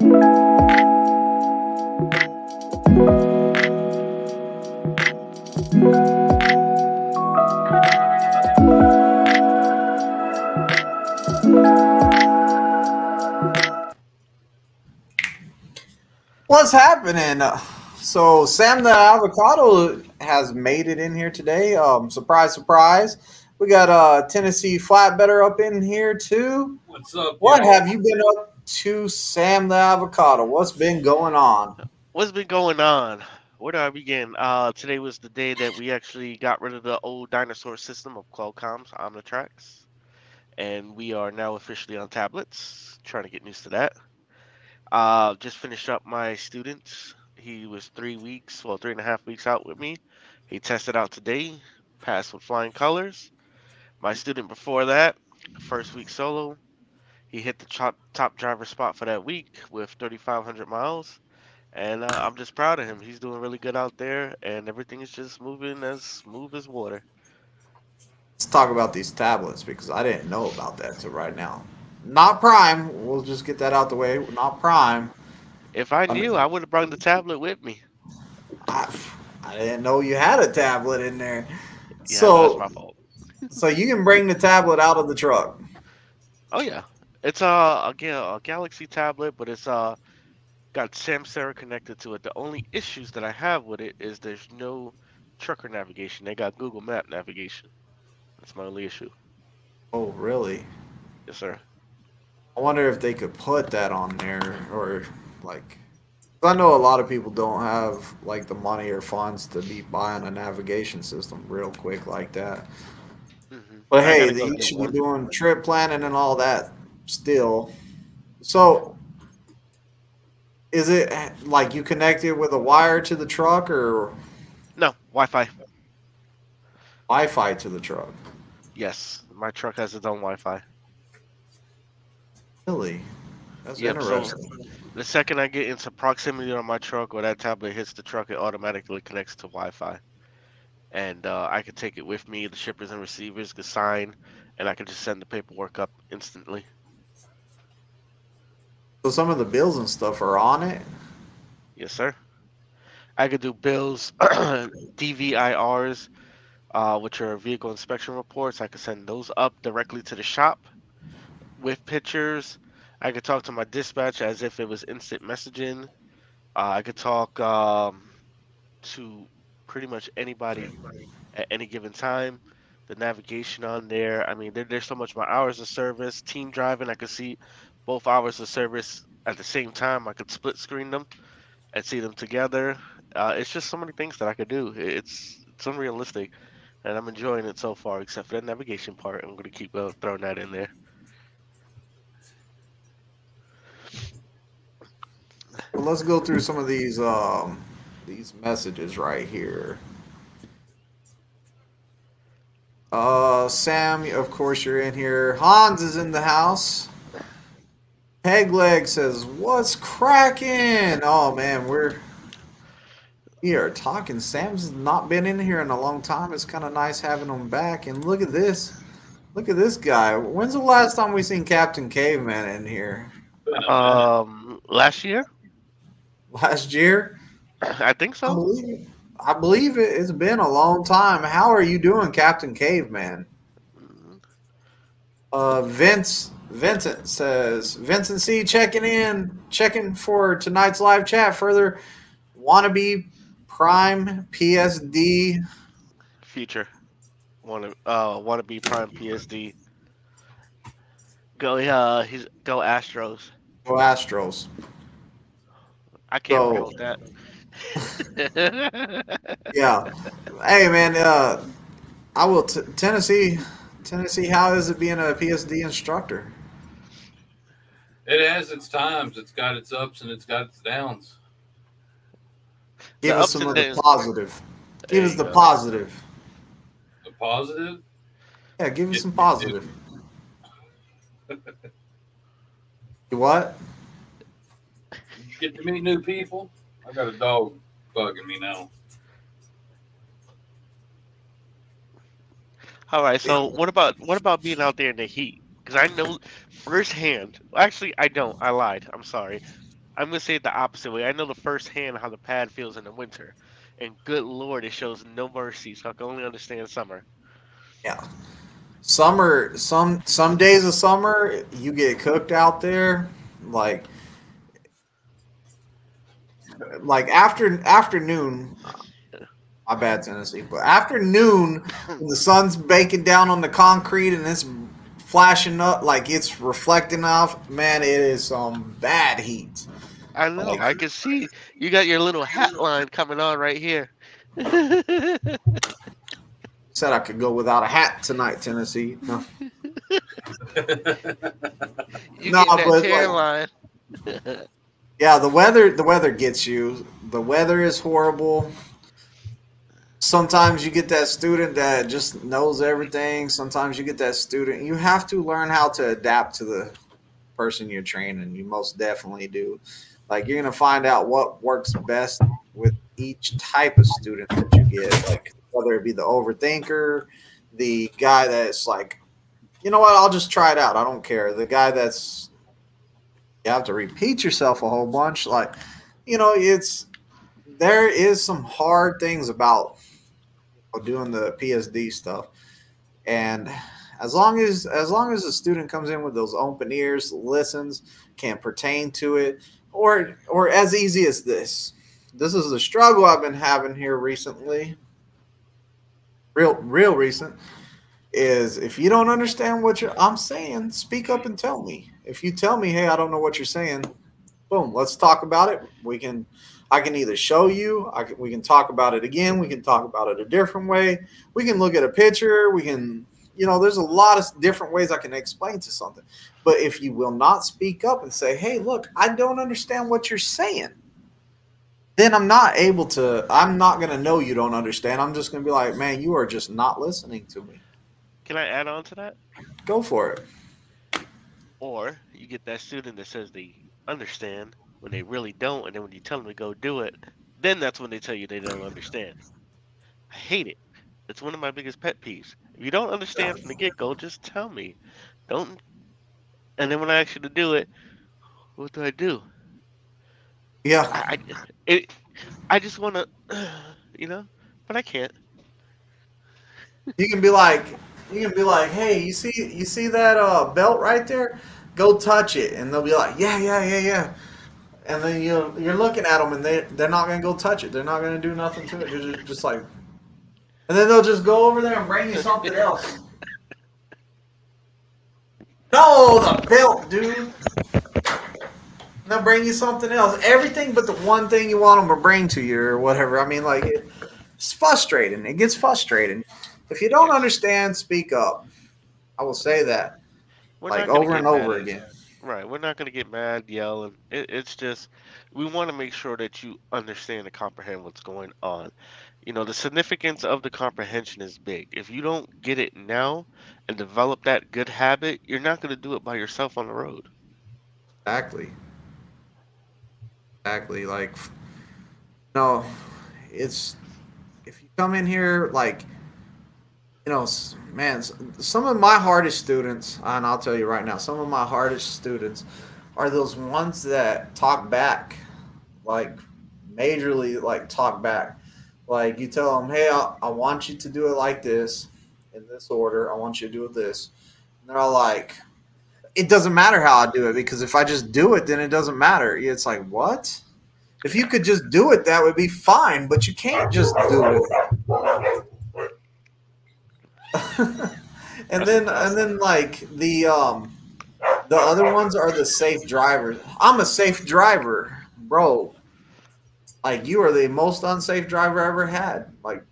What's happening? So Sam the avocado has made it in here today. Um, surprise, surprise. We got uh Tennessee flatbedder up in here too. What's up? What have you been up to, Sam the avocado? What's been going on? What's been going on? Where do I begin? Uh, today was the day that we actually got rid of the old dinosaur system of Qualcomm's Omnitracs, and we are now officially on tablets. Trying to get used to that. Uh, just finished up my student. He was three weeks, well, three and a half weeks out with me. He tested out today, passed with flying colors. My student before that, first week solo, he hit the top top driver spot for that week with 3,500 miles and uh, I'm just proud of him. He's doing really good out there, and everything is just moving as smooth as water. Let's talk about these tablets because I didn't know about that till right now. Not Prime. We'll just get that out the way. Not Prime. If I I mean- knew, I would have brought the tablet with me. I, I didn't know you had a tablet in there. Yeah, so, that's my fault. so you can bring the tablet out of the truck. Oh yeah, it's uh, again a Galaxy tablet, but it's uh got Samsara connected to it. The only issues that I have with it is there's no trucker navigation. They got Google Map navigation. That's my only issue. Oh, really? Yes, sir. I wonder if they could put that on there or like I know a lot of people don't have like the money or funds to be buying a navigation system real quick like that. hmm But hey, you should be doing trip planning and all that still. So, is it like you connected with a wire to the truck or No Wi-Fi. Wi-Fi to the truck? Yes, my truck has its own Wi-Fi. Really? That's Yep, so- interesting. The second I get into proximity on my truck or that tablet hits the truck, it automatically connects to Wi-Fi, and uh, I can take it with me. The shippers and receivers can sign, and I can just send the paperwork up instantly. So some of the bills and stuff are on it. Yes, sir. I could do bills, DVIRs, uh, which are vehicle inspection reports. I could send those up directly to the shop with pictures. I could talk to my dispatch as if it was instant messaging. Uh, I could talk um, to pretty much anybody at any given time. The navigation on there. I mean, there, there's so much. My hours of service, team driving. I could see both hours of service at the same time. I could split screen them and see them together. Uh, it's just so many things that I could do. It's it's unrealistic, and I'm enjoying it so far. Except for the navigation part, I'm gonna keep uh, throwing that in there. Well, let's go through some of these um these messages right here. Uh, Sam, of course you're in here. Hans is in the house. Pegleg says, "What's cracking?" Oh man, we're we are talking. Sam's not been in here in a long time. It's kind of nice having him back. And look at this. Look at this guy. When's the last time we seen Captain Caveman in here? Um, last year, Last year? I think I so. believe it. I believe it. It's been a long time. How are you doing, Captain Caveman? Uh, Vince Vincent says Vincent C checking in, checking for tonight's live chat. Further, wannabe Prime PSD. Future, want to uh want to be prime PSD. Go uh he's go Astros. Go Astros. I can't agree with that. Yeah. hey man, uh, I will t- Tennessee. Tennessee, how is it being a PSD instructor? It has its times. It's got its ups and it's got its downs. Give The us some of the downs. positive. Give us the go. positive. The positive, Yeah, give us Get- some positive. You what? you get to meet new people. I got a dog bugging me now. All right. So what about what about being out there in the heat? Because I know firsthand. Actually, I don't. I lied. I'm sorry. I'm gonna say it the opposite way. I know the firsthand how the pad feels in the winter, and good lord, it shows no mercy. So I can only understand summer. Yeah. Summer, some some days of summer, you get cooked out there, like like after afternoon. My bad, Tennessee, but afternoon, the sun's baking down on the concrete and it's flashing up like it's reflecting off. Man, it is some bad heat. I know. I can see you got your little hat line coming on right here. Said I could go without a hat tonight, Tennessee. No. You No, but, like- line. Yeah, the weather the weather gets you. The weather is horrible. Sometimes you get that student that just knows everything. Sometimes you get that student. You have to learn how to adapt to the person you're training. You most definitely do. Like you're gonna find out what works best with each type of student that you get. Like whether it be the overthinker, the guy that's like, you know what, I'll just try it out. I don't care. The guy that's you have to repeat yourself a whole bunch. Like, you know, it's there is some hard things about doing the PSD stuff, and as long as as long as the student comes in with those open ears, listens, can pertain to it, or or as easy as this. This is the struggle I've been having here recently. Real, real recent is if you don't understand what you're, I'm saying, speak up and tell me. If you tell me, hey, I don't know what you're saying, boom, let's talk about it. We can, I can either show you, I can, we can talk about it again, we can talk about it a different way, we can look at a picture, we can, you know, there's a lot of different ways I can explain to something. But if you will not speak up and say, hey, look, I don't understand what you're saying, then I'm not able to, I'm not going to know you don't understand. I'm just going to be like, man, you are just not listening to me. Can I add on to that? Go for it. Or you get that student that says they understand when they really don't, and then when you tell them to go do it, then that's when they tell you they don't understand. I hate it. It's one of my biggest pet peeves. If you don't understand from the get go, just tell me. Don't. And then when I ask you to do it, what do I do? Yeah. I, I, it, I just want to, you know, but I can't. You can be like, you can be like, hey, you see, you see that uh, belt right there? Go touch it, and they'll be like, yeah, yeah, yeah, yeah. And then you you're looking at them, and they they're not gonna go touch it. They're not gonna do nothing to it. They're just, just like, and then they'll just go over there and bring you something else. No, the belt, dude. They'll bring you something else. Everything but the one thing you want them to bring to you or whatever. I mean, like it, it's frustrating. It gets frustrating. If you don't understand, speak up. I will say that. We're like over and over again. Right. We're not going to get mad, yell, and it, it's just we want to make sure that you understand and comprehend what's going on. You know, the significance of the comprehension is big. If you don't get it now and develop that good habit, you're not going to do it by yourself on the road. Exactly. Exactly. Like, no, it's if you come in here like, you know, man, some of my hardest students, and I'll tell you right now, some of my hardest students are those ones that talk back, like, majorly like talk back. Like you tell them, hey, I, I want you to do it like this, in this order. I want you to do it this. And they're all like, it doesn't matter how I do it because if I just do it, then it doesn't matter. It's like, what? If you could just do it, that would be fine, but you can't just do it. and then and then like the um the other ones are the safe drivers. I'm a safe driver, bro. Like you are the most unsafe driver I ever had. Like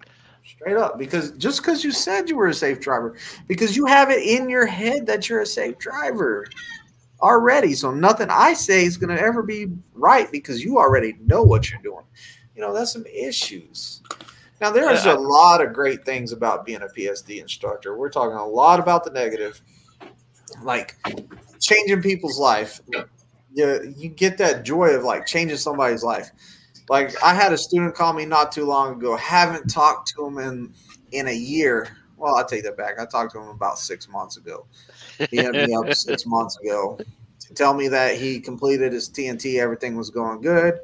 straight up because just because you said you were a safe driver because you have it in your head that you're a safe driver already so nothing i say is going to ever be right because you already know what you're doing you know that's some issues now there's Yeah, uh, a lot of great things about being a psd instructor we're talking a lot about the negative like changing people's life you, you get that joy of like changing somebody's life like I had a student call me not too long ago. Haven't talked to him in in a year. Well, I take that back. I talked to him about six months ago. He hit me up six months ago, to tell me that he completed his TNT, everything was going good.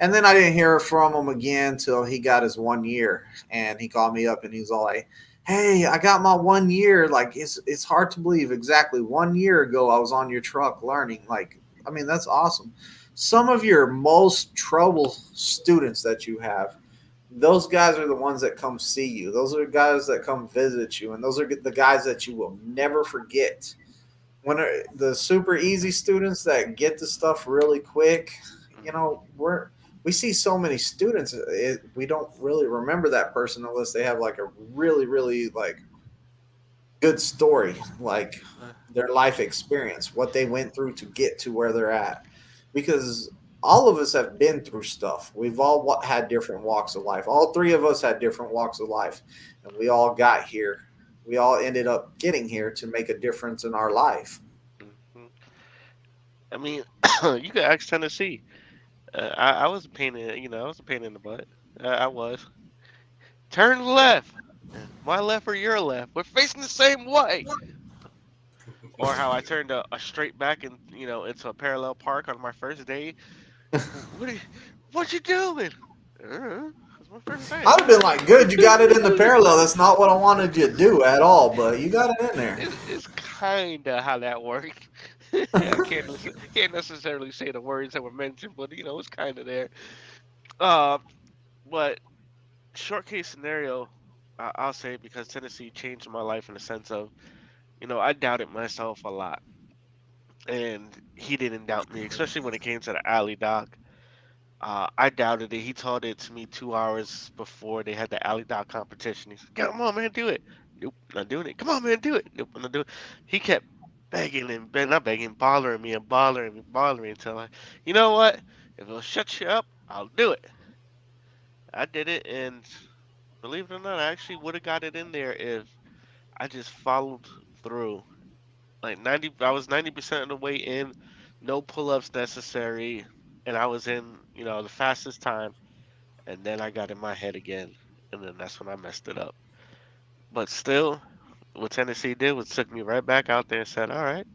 And then I didn't hear from him again till he got his one year. And he called me up and he's all like, Hey, I got my one year. Like it's it's hard to believe. Exactly one year ago I was on your truck learning. Like, I mean, that's awesome. Some of your most trouble students that you have, those guys are the ones that come see you. Those are the guys that come visit you, and those are the guys that you will never forget when the super easy students that get the stuff really quick, you know, we're we see so many students, it, we don't really remember that person unless they have like a really, really like good story, like their life experience, what they went through to get to where they're at. Because all of us have been through stuff. We've all had different walks of life. All three of us had different walks of life, and we all got here we all ended up getting here to make a difference in our life. Mm-hmm. I mean, you could ask Tennessee. Uh, I, I, was a pain in, you know, I was a pain in the butt. Uh, I was. Turn left. My left or your left? We're facing the same way. or how I turned a, a, straight back and you know into a parallel park on my first day. what are you, what you doing? Uh, I'd have been like, "Good, you got it in the parallel." That's not what I wanted you to do at all, but you got it in there. It's, kind of how that worked. I can't, can't necessarily say the words that were mentioned, but you know, it's kind of there. Uh, but short case scenario, I'll say because Tennessee changed my life in the sense of, you know, I doubted myself a lot, and he didn't doubt me, especially when it came to the alley dock. Uh, I doubted it. He told it to me two hours before they had the alley dock competition. He said, "Come on, man, do it." Nope, not doing it. Come on, man, do it. Nope, not doing it. He kept begging and not begging, bothering me and bothering me, bothering me until I, you know what? If it'll shut you up, I'll do it. I did it, and believe it or not, I actually would have got it in there if I just followed through. Like 90, I was 90% of the way in, no pull ups necessary, and I was in, you know, the fastest time, and then I got in my head again, and then that's when I messed it up. But still, what Tennessee did was took me right back out there and said, "All right,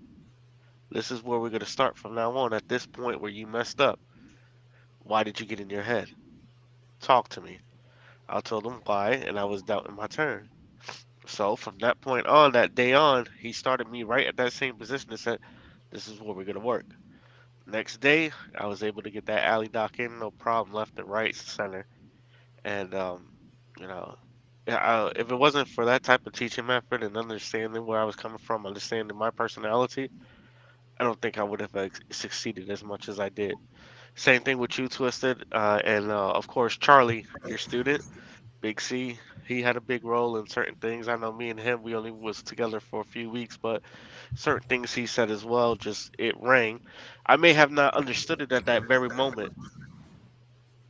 this is where we're gonna start from now on. At this point where you messed up, why did you get in your head? Talk to me." I told him why, and I was doubting my turn. So from that point on, that day on, he started me right at that same position and said, "This is where we're gonna work." Next day, I was able to get that alley dock in, no problem, left and right, center. And, um, you know, I, if it wasn't for that type of teaching method and understanding where I was coming from, understanding my personality, I don't think I would have succeeded as much as I did. Same thing with you, Twisted, uh, and uh, of course Charlie, your student, Big C. He had a big role in certain things. I know me and him, we only was together for a few weeks, but certain things he said as well, just it rang. I may have not understood it at that very moment,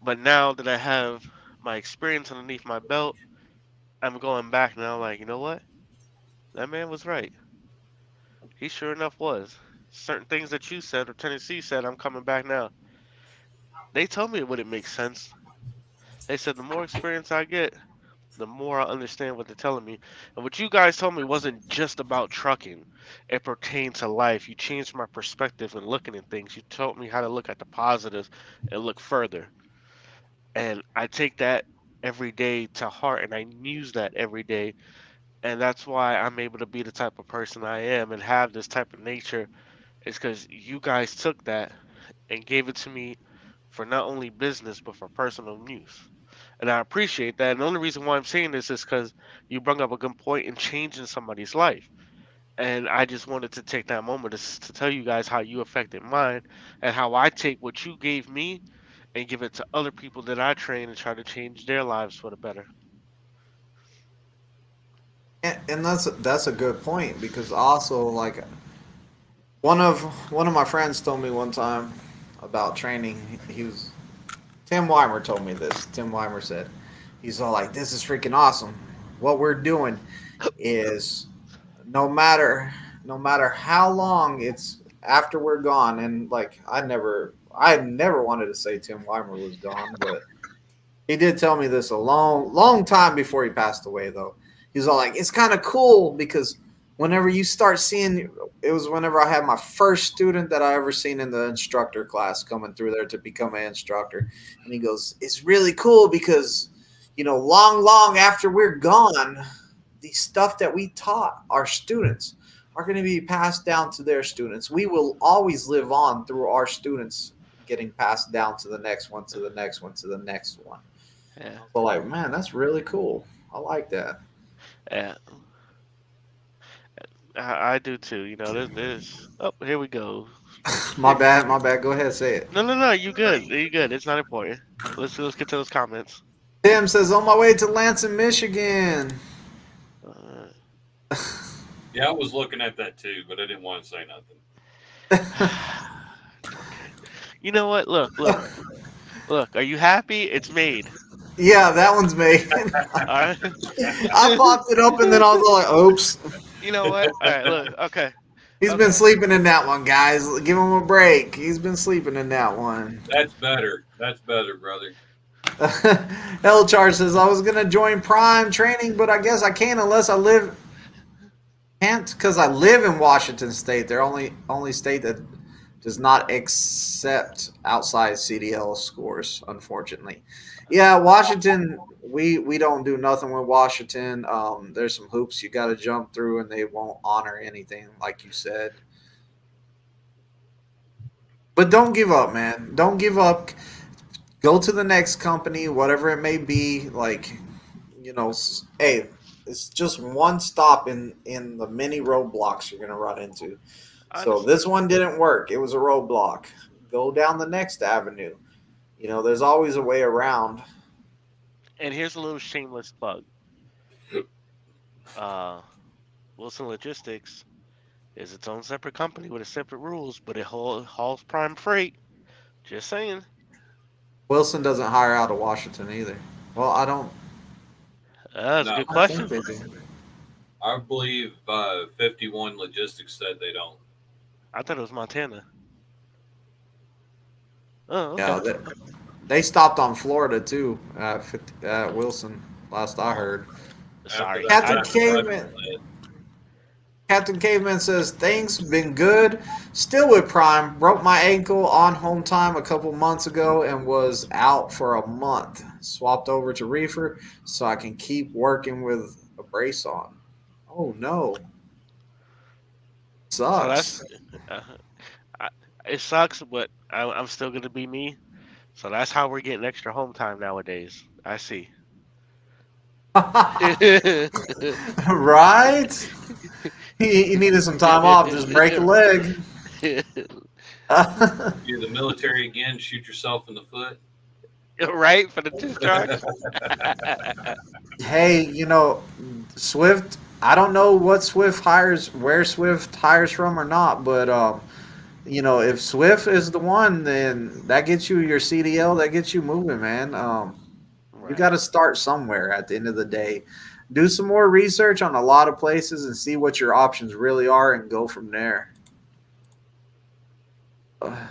but now that I have my experience underneath my belt, I'm going back now. Like, you know what? That man was right. He sure enough was. Certain things that you said or Tennessee said, I'm coming back now. They told me it wouldn't make sense. They said the more experience I get, the more I understand what they're telling me. And what you guys told me wasn't just about trucking. It pertained to life. You changed my perspective and looking at things. You taught me how to look at the positives and look further. And I take that every day to heart and I use that every day. And that's why I'm able to be the type of person I am and have this type of nature. Is because you guys took that and gave it to me for not only business but for personal use and I appreciate that. And the only reason why I'm saying this is because you brought up a good point in changing somebody's life. And I just wanted to take that moment to, to tell you guys how you affected mine and how I take what you gave me and give it to other people that I train and try to change their lives for the better. And, and that's that's a good point because also like one of one of my friends told me one time about training. He was Tim Weimer told me this. Tim Weimer said, he's all like, this is freaking awesome. What we're doing is no matter no matter how long it's after we're gone, and like I never I never wanted to say Tim Weimer was gone, but he did tell me this a long, long time before he passed away though. He's all like, it's kind of cool because whenever you start seeing it was whenever I had my first student that I ever seen in the instructor class coming through there to become an instructor. And he goes, It's really cool because, you know, long, long after we're gone, the stuff that we taught our students are going to be passed down to their students. We will always live on through our students getting passed down to the next one, to the next one, to the next one. Yeah. So like, man, that's really cool. I like that. Yeah. I, I do too. You know, there's, there's. Oh, here we go. my bad, my bad. Go ahead, say it. No, no, no. You good? You good? It's not important. Let's let's get to those comments. Tim says, on my way to Lansing, Michigan. Uh, Yeah, I was looking at that too, but I didn't want to say nothing. you know what? Look, look, look. Are you happy? It's made. Yeah, that one's made. All right. I popped it up and then I was like, oops. You know what? All right. Look. Okay. He's Okay. been sleeping in that one, guys. Give him a break. He's been sleeping in that one. That's better. That's better, brother. L Char says I was gonna join Prime training, but I guess I can't unless I live can't because I live in Washington State. They're only only state that does not accept outside CDL scores, unfortunately. Yeah, Washington, we we don't do nothing with Washington. Um, there's some hoops you got to jump through, and they won't honor anything, like you said. But don't give up, man. Don't give up go to the next company, whatever it may be. Like, you know, hey, it's just one stop in in the many roadblocks you're gonna run into. So this one didn't work. It was a roadblock. Go down the next avenue. You know, there's always a way around. And here's a little shameless plug. Uh, Wilson Logistics is its own separate company with its separate rules, but it haul, hauls prime freight. Just saying. Wilson doesn't hire out of Washington either. Well, I don't. Uh, that's No. a good question. they. I believe uh, 51 Logistics said they don't. I thought it was Montana. Oh, okay. Yeah, they, they stopped on Florida too at, 50, at Wilson. Last I heard. Sorry. Captain Caveman. Captain Caveman says things been good. Still with Prime. Broke my ankle on home time a couple months ago and was out for a month. Swapped over to Reefer so I can keep working with a brace on. Oh no. So Sucks. that's uh, I, it sucks, but I, I'm still gonna be me. So that's how we're getting extra home time nowadays. I see. right? He, he needed some time off. Just break a leg. You're the military again, shoot yourself in the foot. right for the two strikes. hey, you know, Swift. I don't know what Swift hires, where Swift hires from or not, but um, you know, if Swift is the one, then that gets you your CDL. That gets you moving, man. Um, you got to start somewhere. At the end of the day, do some more research on a lot of places and see what your options really are, and go from there. Uh,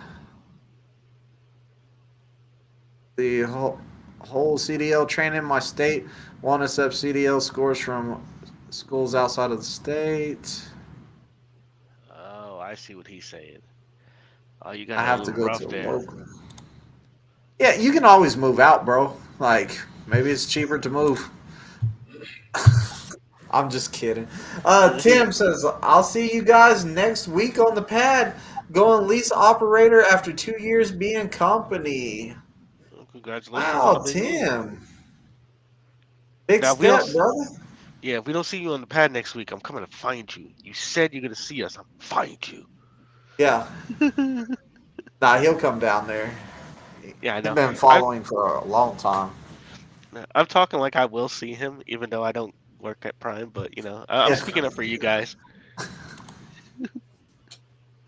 the whole whole CDL training in my state won't accept CDL scores from schools outside of the state. Oh, I see what he's saying. Oh, you got I a have to go to a there. local. Yeah, you can always move out, bro. Like maybe it's cheaper to move. I'm just kidding. Uh, Tim says, "I'll see you guys next week on the pad. Going lease operator after two years being company. Well, Congratulations. Wow, on the big move. Tim. Big Now, step, brother. Yeah, if we don't see you on the pad next week, I'm coming to find you. You said you're gonna see us. I'm find you. Yeah. Nah, he'll come down there. Yeah, I He's know. been following for a long time. I'm talking like I will see him, even though I don't work at Prime. But you know, I- I'm Yeah. speaking up for you guys.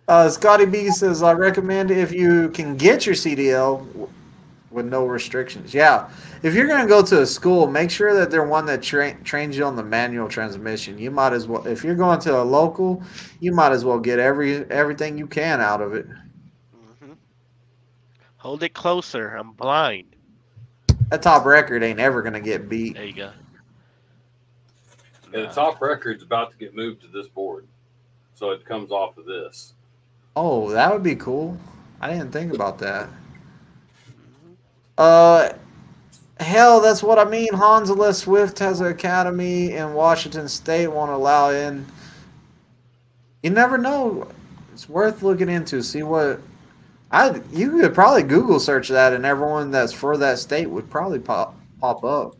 Uh, Scotty B says, I recommend if you can get your CDL w- with no restrictions. Yeah. If you're going to go to a school, make sure that they're one that tra- trains you on the manual transmission. You might as well, if you're going to a local, you might as well get every everything you can out of it. hmm Hold it closer. I'm blind. That top record ain't ever going to get beat. There you go. And the top record's about to get moved to this board, so it comes off of this. Oh, that would be cool. I didn't think about that. Uh, hell, that's what I mean. Hansela Swift has an academy in Washington State. Won't allow in. You never know. It's worth looking into. See what. I you could probably Google search that, and everyone that's for that state would probably pop pop up.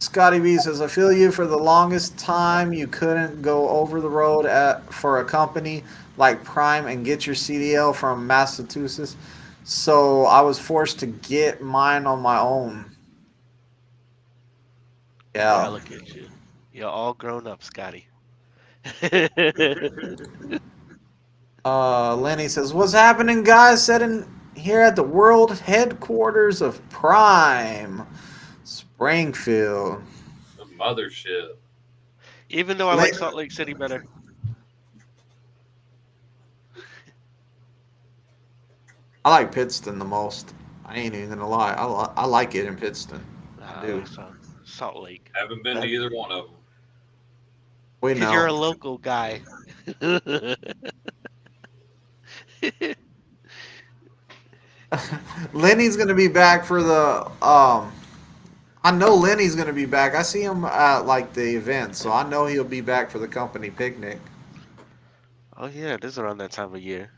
Scotty B says, I feel you for the longest time you couldn't go over the road at for a company like Prime and get your CDL from Massachusetts. So I was forced to get mine on my own. Yeah, Yeah. look at you. You're all grown up, Scotty. Uh, Lenny says, What's happening, guys? Sitting here at the world headquarters of Prime, Springfield. The mothership. Even though I like Like- Salt Lake City better. I like Pittston the most. I ain't even gonna lie. I, li- I like it in Pittston. I do. like Salt, Salt Lake. Haven't been to either one of them. We Because you're a local guy. Lenny's gonna be back for the. Um, I know Lenny's gonna be back. I see him at like the event, so I know he'll be back for the company picnic. oh yeah, it is around that time of year.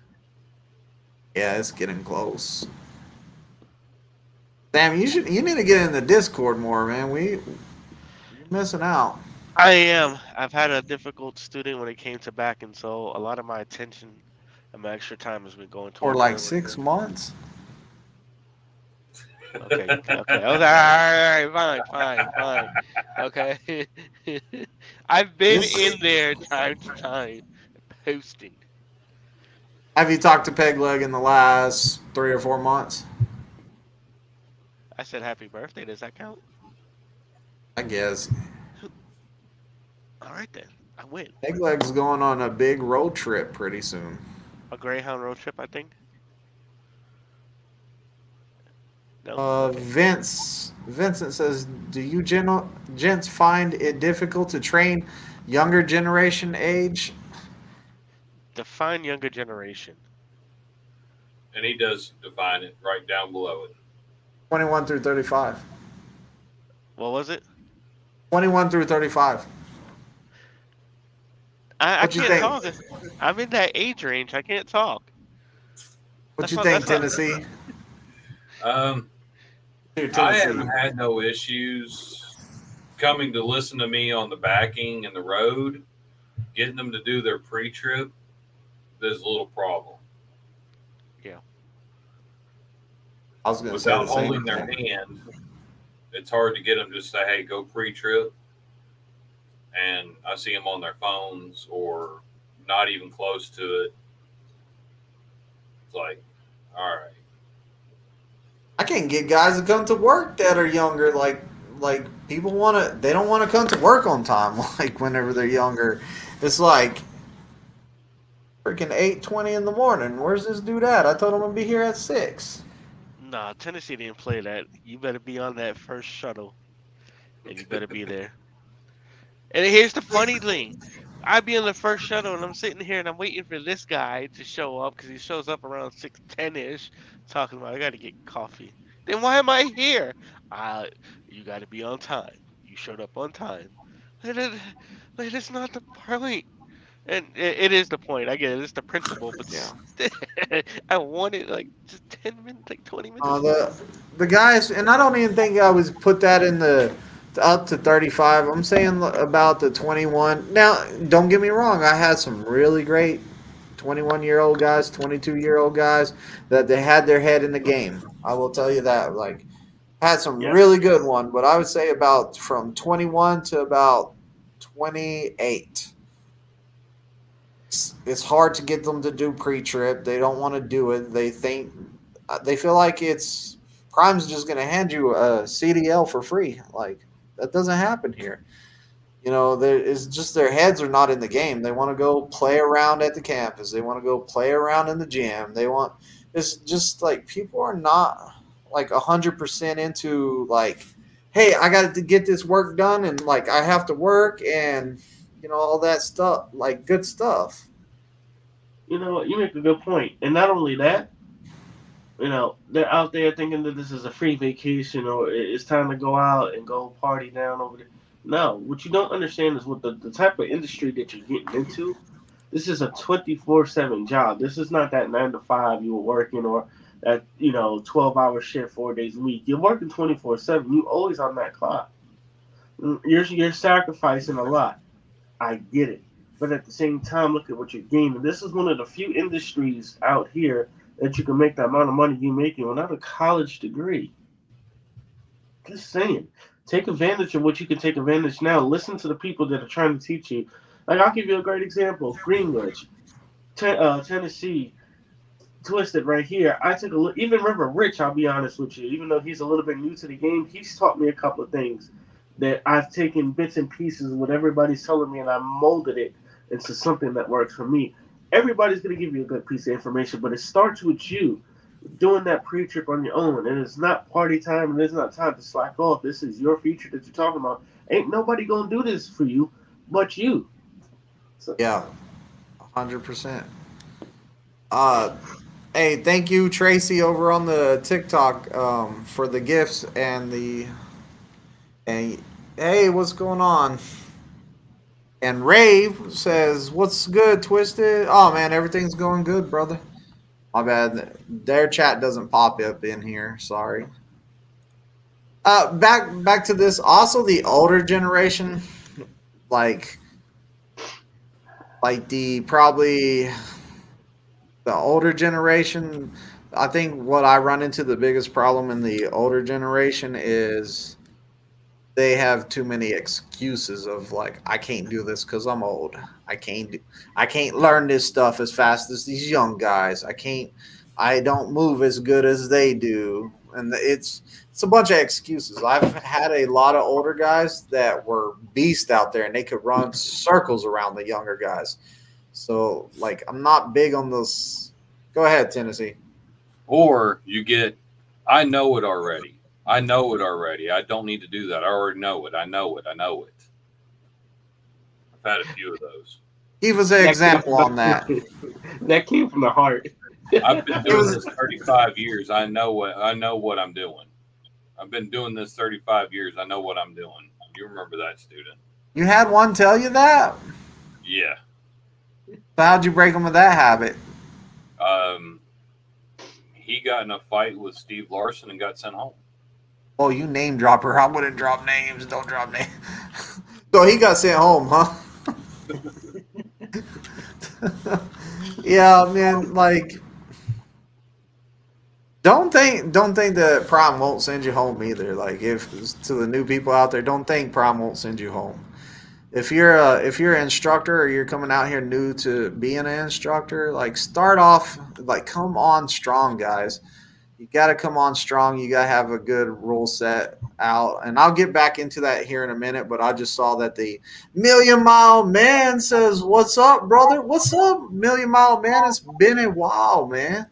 Yeah, it's getting close. Damn, you should. You need to get in the Discord more, man. We you're missing out. I am. I've had a difficult student when it came to back, and so a lot of my attention and my extra time has been going For towards like it. six months. Okay, okay. okay. Like, all right, fine, fine, fine. Okay. I've been in there time to time, posting. Have you talked to Pegleg in the last three or four months? I said happy birthday. Does that count? I guess. All right then. I win. Pegleg's going on a big road trip pretty soon. A Greyhound road trip, I think. No. Uh, Vince Vincent says, "Do you gen- gents find it difficult to train younger generation age?" Define younger generation. And he does define it right down below it. 21 through 35. What was it? 21 through 35. I, I you can't think? talk. I'm in that age range. I can't talk. What That's you not- think, that's not- Tennessee? Um, Dude, I Tennessee. haven't had no issues coming to listen to me on the backing and the road, getting them to do their pre-trip. There's a little problem Yeah. I was going to say without the same holding their thing. hand. It's hard to get them to say, "Hey, go pre-trip," and I see them on their phones or not even close to it. It's like, all right. I can't get guys to come to work that are younger. Like, like people want to. They don't want to come to work on time. Like whenever they're younger, it's like freaking eight twenty in the morning. Where's this dude at? I told him I'd be here at six. Nah, Tennessee didn't play that. You better be on that first shuttle, and you better be there. And here's the funny thing: I be on the first shuttle, and I'm sitting here, and I'm waiting for this guy to show up because he shows up around six ten ish, talking about I got to get coffee. Then why am I here? Uh, you got to be on time. You showed up on time. Like, that's not the point. And it, it is the point. I get it. It's the principle, but Yeah. I wanted like just ten minutes, like twenty minutes. Uh, the the guys, and I don't even think I was put that in the, the up to thirty five. I'm saying about the twenty one. Now, don't get me wrong. I had some really great twenty one year old guys, twenty two year old guys that they had their head in the game. I will tell you that. Like, had some Yeah. really good one, but I would say about from twenty one to about twenty eight. It's, hard to get them to do pre-trip. They don't want to do it. They think uh, they feel like it's Prime's just going to hand you a CDL for free. Like that doesn't happen here. You know, there is just their heads are not in the game. They want to go play around at the campus. They want to go play around in the gym. They want it's just like people are not like a hundred percent into like, hey, I got to get this work done, and like I have to work, and you know all that stuff, like good stuff. You know, you make a good point, and not only that, you know, they're out there thinking that this is a free vacation or it's time to go out and go party down over there. No, what you don't understand is what the, the type of industry that you're getting into. This is a 24 7 job. This is not that nine to five you were working or that, you know, 12 hour shift four days a week. You're working 24 7. You always on that clock. Mm, you're, you're sacrificing a lot. I get it. But at the same time, look at what you're gaining. This is one of the few industries out here that you can make the amount of money you're making without a college degree. Just saying. Take advantage of what you can take advantage now. Listen to the people that are trying to teach you. Like I'll give you a great example. Greenwich, uh, Tennessee, Twisted right here. I took a look. Even River Rich, I'll be honest with you. Even though he's a little bit new to the game, he's taught me a couple of things that I've taken bits and pieces of what everybody's telling me, and I molded it into something that works for me everybody's going to give you a good piece of information, but it starts with you doing that pre trip on your own. And it's not party time and it's not time to slack off. This is your future that you're talking about. Ain't nobody going to do this for you but you. So. Yeah, 100%. Uh, hey, thank you, Tracy, over on the TikTok um, for the gifts and the. And hey, what's going on? And Rave says, "What's good, Twisted? Oh man, everything's going good, brother. My bad. Their chat doesn't pop up in here. Sorry. Uh, back back to this. Also, the older generation, like, like the probably the older generation. I think what I run into the biggest problem in the older generation is." They have too many excuses of like I can't do this because I'm old. I can't do, I can't learn this stuff as fast as these young guys. I can't. I don't move as good as they do, and it's it's a bunch of excuses. I've had a lot of older guys that were beast out there, and they could run circles around the younger guys. So like I'm not big on those. Go ahead, Tennessee. Or you get, I know it already I know it already. I don't need to do that. I already know it. I know it. I know it. I've had a few of those. He was an that example on that. that came from the heart. I've been doing this 35 years. I know what I know what I'm doing. I've been doing this 35 years. I know what I'm doing. You remember that student? You had one tell you that? Yeah. So how'd you break him of that habit? Um, he got in a fight with Steve Larson and got sent home. Oh, you name dropper. I wouldn't drop names. Don't drop names. so he got sent home, huh? yeah, man. Like, don't think don't think that Prime won't send you home either. Like, if to the new people out there, don't think Prime won't send you home. If you're a if you're an instructor or you're coming out here new to being an instructor, like start off like come on strong, guys you got to come on strong. You got to have a good rule set out. And I'll get back into that here in a minute, but I just saw that the Million Mile Man says, What's up, brother? What's up, Million Mile Man? It's been a while, man.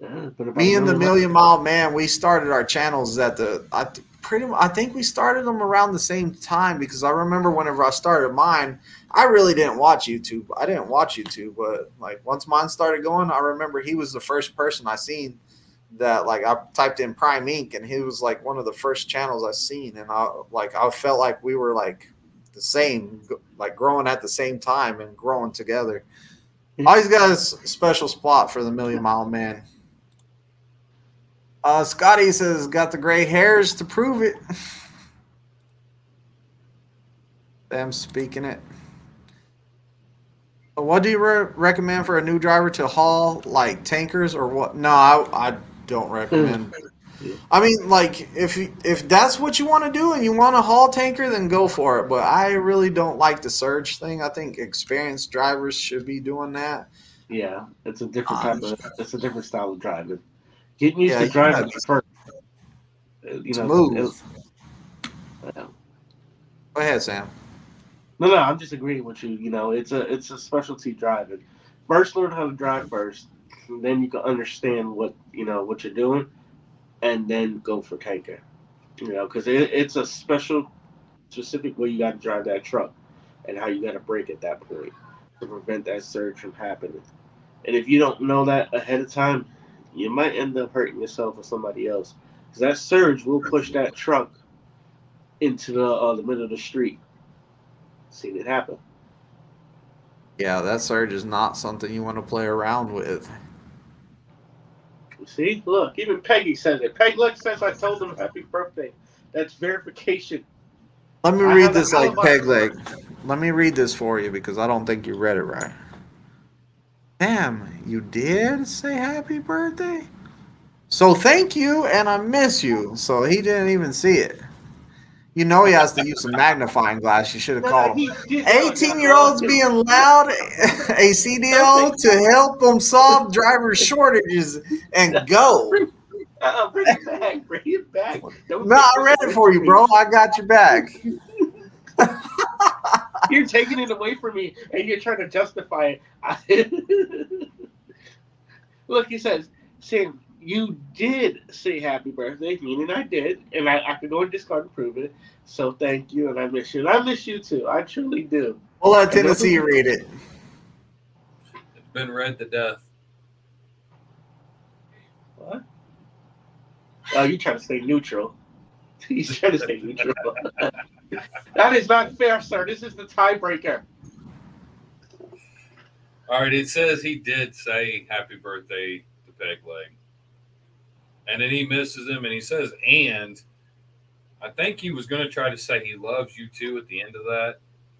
Yeah, Me and the Million Mile Man, we started our channels at the, I pretty I think we started them around the same time because I remember whenever I started mine, I really didn't watch YouTube. I didn't watch YouTube, but like once mine started going, I remember he was the first person I seen that like I typed in Prime Inc and he was like one of the first channels I seen and I like I felt like we were like the same like growing at the same time and growing together. Always got a special spot for the Million Mile Man. Uh, Scotty says got the gray hairs to prove it. Them speaking it. What do you re recommend for a new driver to haul like tankers or what? No, I, I don't recommend. I mean, like if if that's what you want to do and you want a haul tanker, then go for it. But I really don't like the surge thing. I think experienced drivers should be doing that. Yeah, it's a different type um, of. It's a different style of driving. Getting used yeah, to driving first. Uh, you know, move. Yeah. Go ahead, Sam. No, no, I'm just agreeing with you. You know, it's a it's a specialty driving. First, learn how to drive first then you can understand what you know what you're doing, and then go for tanker. You know, because it, it's a special, specific way you got to drive that truck, and how you got to brake at that point to prevent that surge from happening. And if you don't know that ahead of time, you might end up hurting yourself or somebody else. Because that surge will push that truck into the uh, the middle of the street. Seen it happen. Yeah, that surge is not something you want to play around with. See, look, even Peggy says it. Peg look says I told him happy birthday. That's verification. Let me I read this like peg leg. Let me read this for you because I don't think you read it right. Damn, you did say happy birthday? So thank you, and I miss you. So he didn't even see it. You know he has to use some magnifying glass. You should have No, called him. 18 year olds being loud a CDL to help them solve driver shortages and go. Uh, bring it back. Bring it back. Don't No, I read it for you, bro. I got your back. You're taking it away from me, and you're trying to justify it. Look, he says, Sam, you did say happy birthday, meaning I did, and I, I could go and Discord and prove it. So thank you, and I miss you. And I miss you too. I truly do. We'll let Tennessee read it. It's been read to death. What? Oh, you trying to stay neutral. He's trying to stay neutral. that is not fair, sir. This is the tiebreaker. All right, it says he did say happy birthday to Peg Leg. And then he misses him and he says, and I think he was going to try to say he loves you too at the end of that,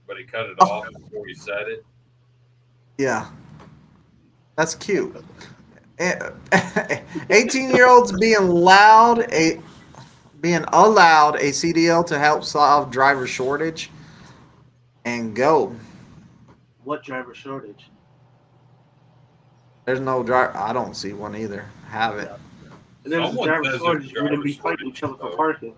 but he cut it oh. off before he said it. Yeah. That's cute. 18 year olds being loud, a being allowed a CDL to help solve driver shortage and go. What driver shortage? There's no driver. I don't see one either. Have it. And there's a Someone driver says there's shortage. You're going to be fighting each other for shortage, parking.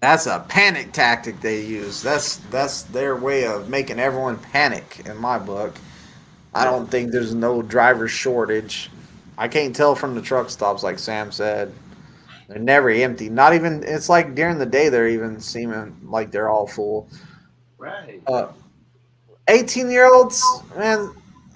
That's a panic tactic they use. That's that's their way of making everyone panic in my book. I don't think there's no driver shortage. I can't tell from the truck stops like Sam said. They're never empty. Not even it's like during the day they're even seeming like they're all full. Right. Uh 18 year olds, man,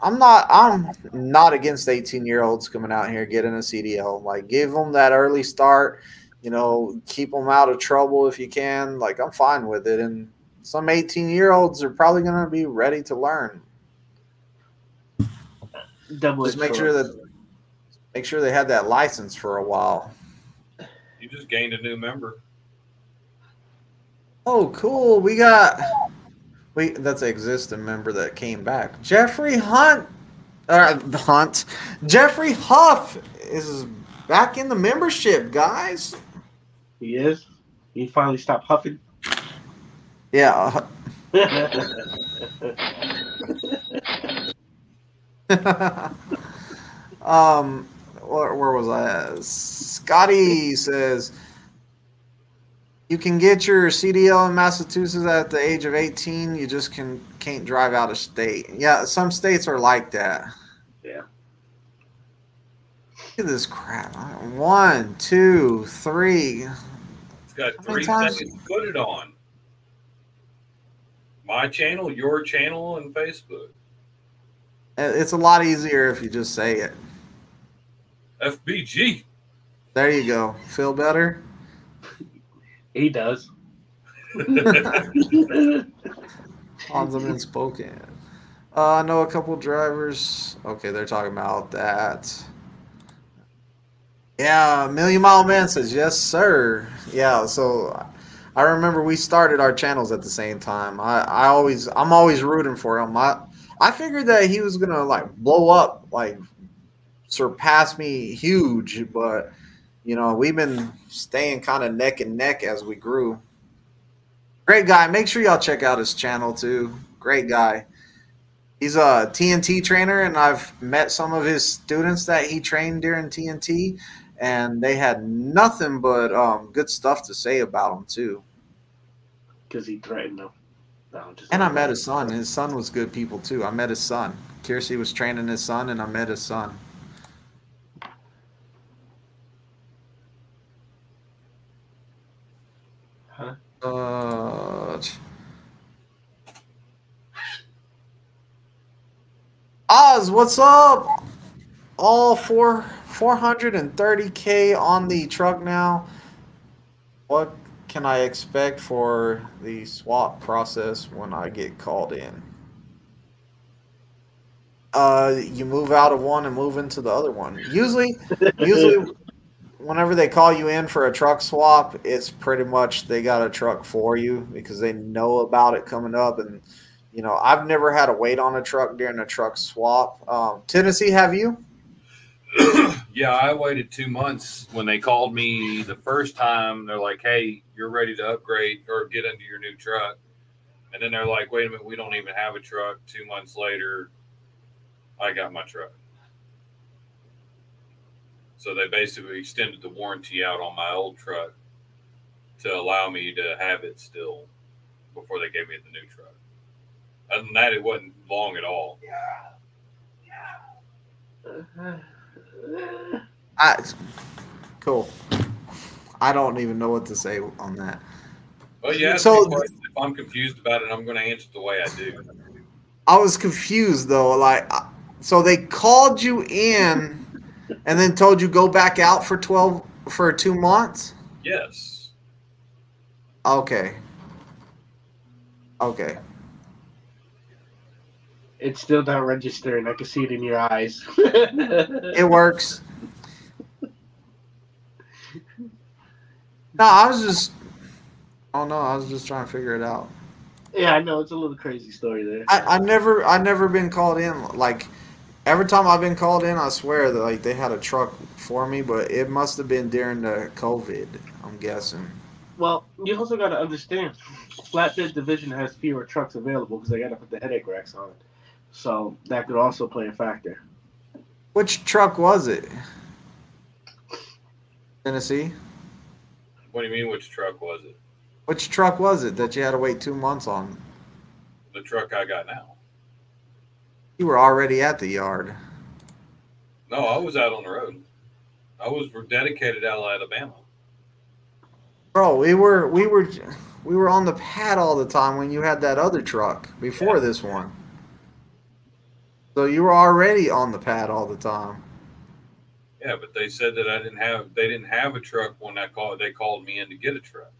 I'm not I'm not against 18 year olds coming out here getting a CDL. Like give them that early start, you know, keep them out of trouble if you can. Like I'm fine with it and some 18 year olds are probably going to be ready to learn. Double Just make sure that make sure they have that license for a while. You just gained a new member. Oh, cool. We got we that's an existing member that came back. Jeffrey Hunt uh Hunt. Jeffrey Huff is back in the membership, guys. he is. He finally stopped huffing. Yeah. um where, where was I? at? Scotty says you can get your CDL in Massachusetts at the age of 18. You just can can't drive out of state. Yeah, some states are like that. Yeah. Look at this crap. One, two, three. It's got How many three times- seconds. to Put it on. My channel, your channel, and Facebook. It's a lot easier if you just say it. FBG. There you go. Feel better? He does. On Hanselman spoken. Uh, I know a couple drivers. Okay, they're talking about that. Yeah, Million Mile Man says yes, sir. Yeah, so I remember we started our channels at the same time. I, I always, I'm always rooting for him. I, I figured that he was gonna like blow up, like surpass me huge, but you know we've been staying kind of neck and neck as we grew. Great guy. Make sure y'all check out his channel too. Great guy. He's a TNT trainer, and I've met some of his students that he trained during TNT, and they had nothing but um, good stuff to say about him too. Because he threatened them. No, And I met his son. His son was good people too. I met his son. Kiersey was training his son, and I met his son. god. Ah, Oz, what's up? All four 430k on the truck now. What can I expect for the swap process when I get called in? Uh, you move out of one and move into the other one. Usually, usually whenever they call you in for a truck swap, it's pretty much they got a truck for you because they know about it coming up. And you know, I've never had to wait on a truck during a truck swap. Um, Tennessee, have you? yeah, I waited two months when they called me the first time. They're like, "Hey, you're ready to upgrade or get into your new truck," and then they're like, "Wait a minute, we don't even have a truck." Two months later, I got my truck. So they basically extended the warranty out on my old truck to allow me to have it still before they gave me the new truck. Other than that, it wasn't long at all. I, cool. I don't even know what to say on that. Well, yeah. So- So if I'm confused about it, I'm going to answer the way I do. I was confused though. Like, so they called you in and then told you go back out for 12 for two months? Yes. Okay. Okay. It's still not registering. I can see it in your eyes. It works. No, I was just. Oh no, I was just trying to figure it out. yeah, I know it's a little crazy story there. I, I never, I never been called in. Like every time I've been called in, I swear that like they had a truck for me, but it must have been during the COVID. I'm guessing. Well, you also got to understand, flatbed division has fewer trucks available because they got to put the headache racks on it. So that could also play a factor. Which truck was it? Tennessee. What do you mean? Which truck was it? Which truck was it that you had to wait two months on? The truck I got now. You were already at the yard. No, I was out on the road. I was dedicated out of Alabama. Bro, we were we were we were on the pad all the time when you had that other truck before Yeah. this one. So you were already on the pad all the time. Yeah, but they said that I didn't have. They didn't have a truck when I called. They called me in to get a truck.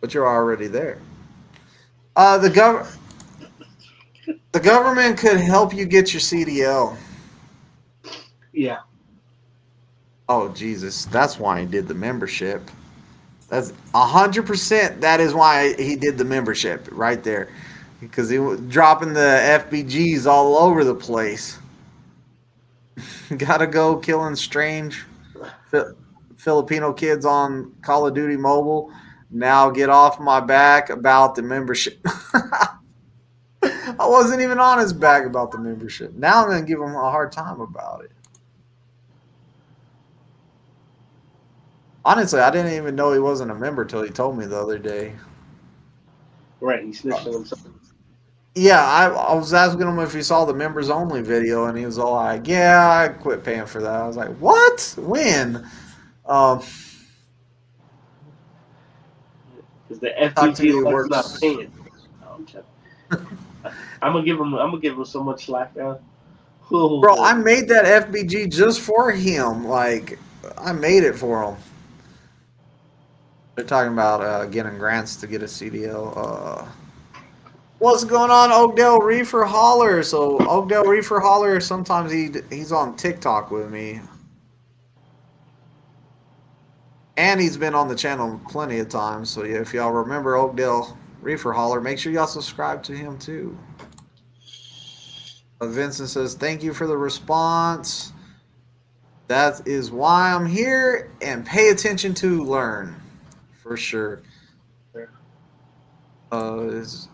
But you're already there. Uh the gov the government could help you get your CDL. Yeah. Oh Jesus, that's why he did the membership. That's a hundred percent. That is why he did the membership right there, because he was dropping the FBGs all over the place. Gotta go killing strange Filipino kids on Call of Duty Mobile. Now get off my back about the membership. I wasn't even on his back about the membership. Now I'm gonna give him a hard time about it. Honestly, I didn't even know he wasn't a member till he told me the other day. Right. He snitched on himself. Yeah, I, I was asking him if he saw the members only video, and he was all like, "Yeah, I quit paying for that." I was like, "What? When?" Um, Because the me, works paying. I'm. I'm gonna give him. I'm gonna give him so much slack now. Ooh. bro, I made that FBG just for him. Like, I made it for him. They're talking about uh, getting grants to get a CDL. Uh, what's going on, Oakdale Reefer Hauler? So Oakdale Reefer Hauler, sometimes he he's on TikTok with me, and he's been on the channel plenty of times. So yeah, if y'all remember Oakdale Reefer Hauler, make sure y'all subscribe to him too. Uh, Vincent says, "Thank you for the response. That is why I'm here, and pay attention to learn, for sure." Uh, is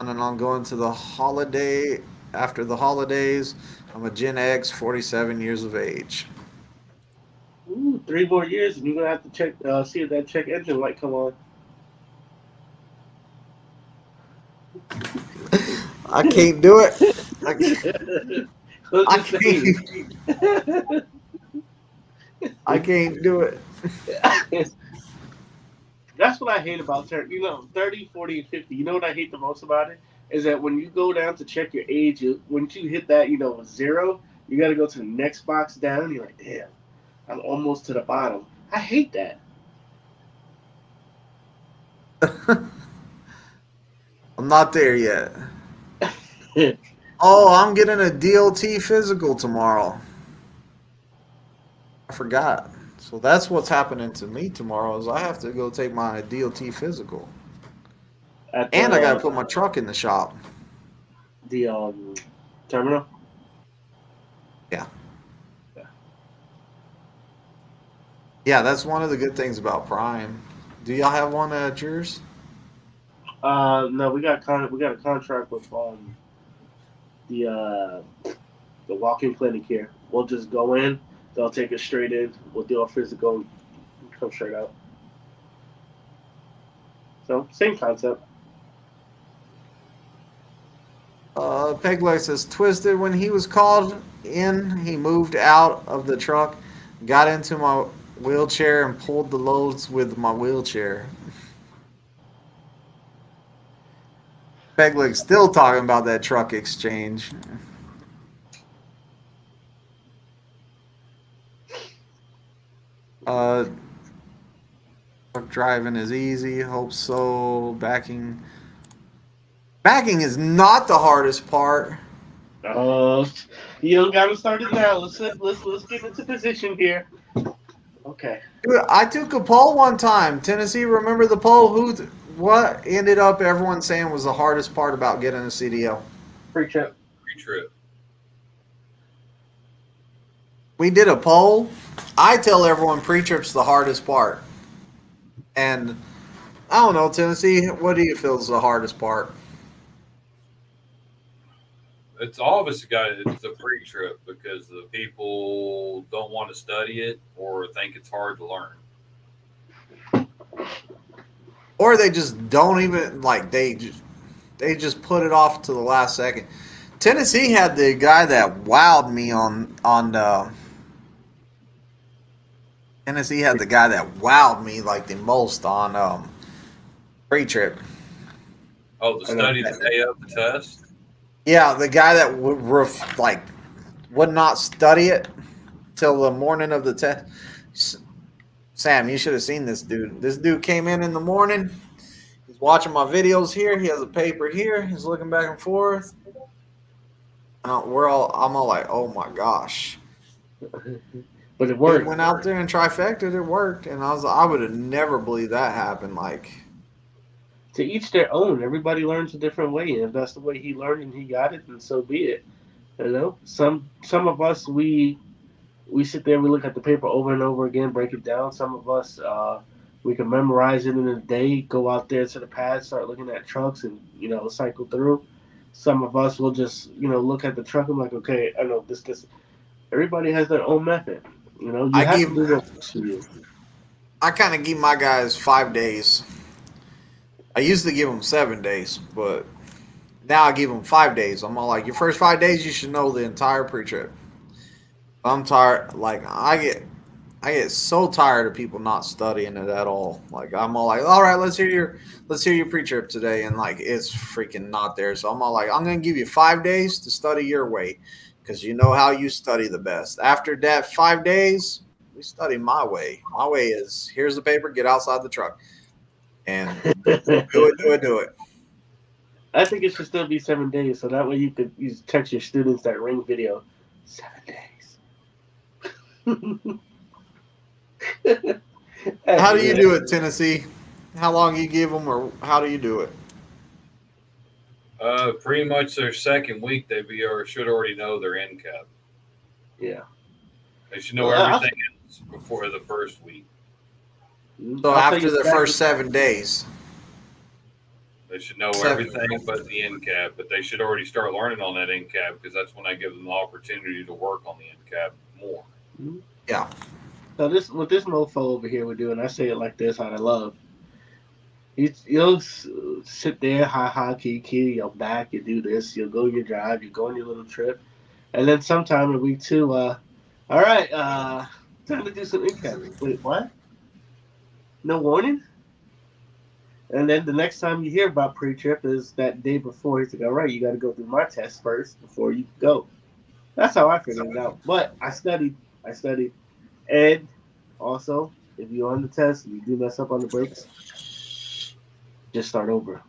I'm going to the holiday after the holidays. I'm a Gen X, 47 years of age. Ooh, three more years, and you're gonna have to check. Uh, see if that check engine light come on. I can't do it. I can't, I can't, I can't do it. That's what I hate about turn. You know, 30, 40, and 50. You know what I hate the most about it? Is that when you go down to check your age, once you hit that, you know, zero, you got to go to the next box down. You're like, damn, I'm almost to the bottom. I hate that. I'm not there yet. oh, I'm getting a DOT physical tomorrow. I forgot. So that's what's happening to me tomorrow is I have to go take my DOT physical. At And I got to the- put my truck in the shop. the um, terminal. Yeah, that's one of the good things about Prime. Do y'all have one at yours? Uh, no, we got con- we got a contract with um the uh the walk-in clinic here. We'll just go in. They'll take us straight in. We'll do our physical. Come straight out. So same concept. Uh, Pegleg says Twizted when he was called in. He moved out of the truck, got into my wheelchair, and pulled the loads with my wheelchair. Pegleg's still talking about that truck exchange. Uh, truck driving is easy. Hope so. Backing. Backing is not the hardest part. Uh, you don't got to start it now. Let's let's let's get into position here. Okay. Dude, I took a poll one time. Tennessee, remember the poll? Who, what ended up everyone saying was the hardest part about getting a CDL? Free trip. Free trip. We did a poll. I tell everyone pre-trip's the hardest part, and I don't know, Tennessee. What do you feel is the hardest part? It's all of us got it's a pre trip because the people don't want to study it or think it's hard to learn. Or they just don't even like they just they just put it off to the last second. Tennessee had the guy that wowed me on on uh, Tennessee had the guy that wowed me like the most on um pre trip. Oh, the study the day of the test. Yeah, the guy that would ref, like would not study it till the morning of the test. Sam, you should have seen this dude. This dude came in in the morning. He's watching my videos here. He has a paper here. He's looking back and forth. And we're all. I'm all like, oh my gosh. But it worked. went out there and trifected. It worked, and I was. I would have never believed that happened. Like, to each their own. Everybody learns a different way, and if that's the way he learned and he got it, then so be it. You know, some some of us we we sit there, we look at the paper over and over again, break it down. Some of us uh, we can memorize it in a day, go out there to the pad, start looking at trucks, and you know cycle through. Some of us will just you know look at the truck and like, okay, I know this this. Everybody has their own method. You know, you I have give- to do what works for you. I kind of give my guys five days. I used to give them seven days, but now I give them five days. I'm all like, your first five days, you should know the entire pre-trip. I'm tired. Like I get, I get so tired of people not studying it at all. Like I'm all like, all right, let's hear your, let's hear your pre-trip today, and like it's freaking not there. So I'm all like, I'm gonna give you five days to study your way, because you know how you study the best. After that five days, we study my way. My way is here's the paper, get outside the truck, and do it, do it, do it. I think it should still be seven days, so that way you could you text your students that ring video. Seven days. How do you do it, Tennessee? How long you give them, or how do you do it? Uh, pretty much their second week, they be or should already know their end cap. Yeah. They should know Well, everything else before the first week. So I'll after the exactly- first seven days, They should know Seven. everything but the end cap, but they should already start learning on that end cap because that's when I give them the opportunity to work on the end cap more. yeah, So this what this mofo over here would do, and I say it like this out of love. You, you'll sit there, ha ha, kiki, you'll back, you do this, you'll go your drive, you go on your little trip, and then sometime in week two, uh, all right, uh, time to do some income. Wait, what? No warning? And then the next time you hear about pre-trip is that day before. He's like, "All right, you got to go through my test first before you go." That's how I figured it out. But I studied. I studied, and also, if you're on the test and you do mess up on the brakes, just start over.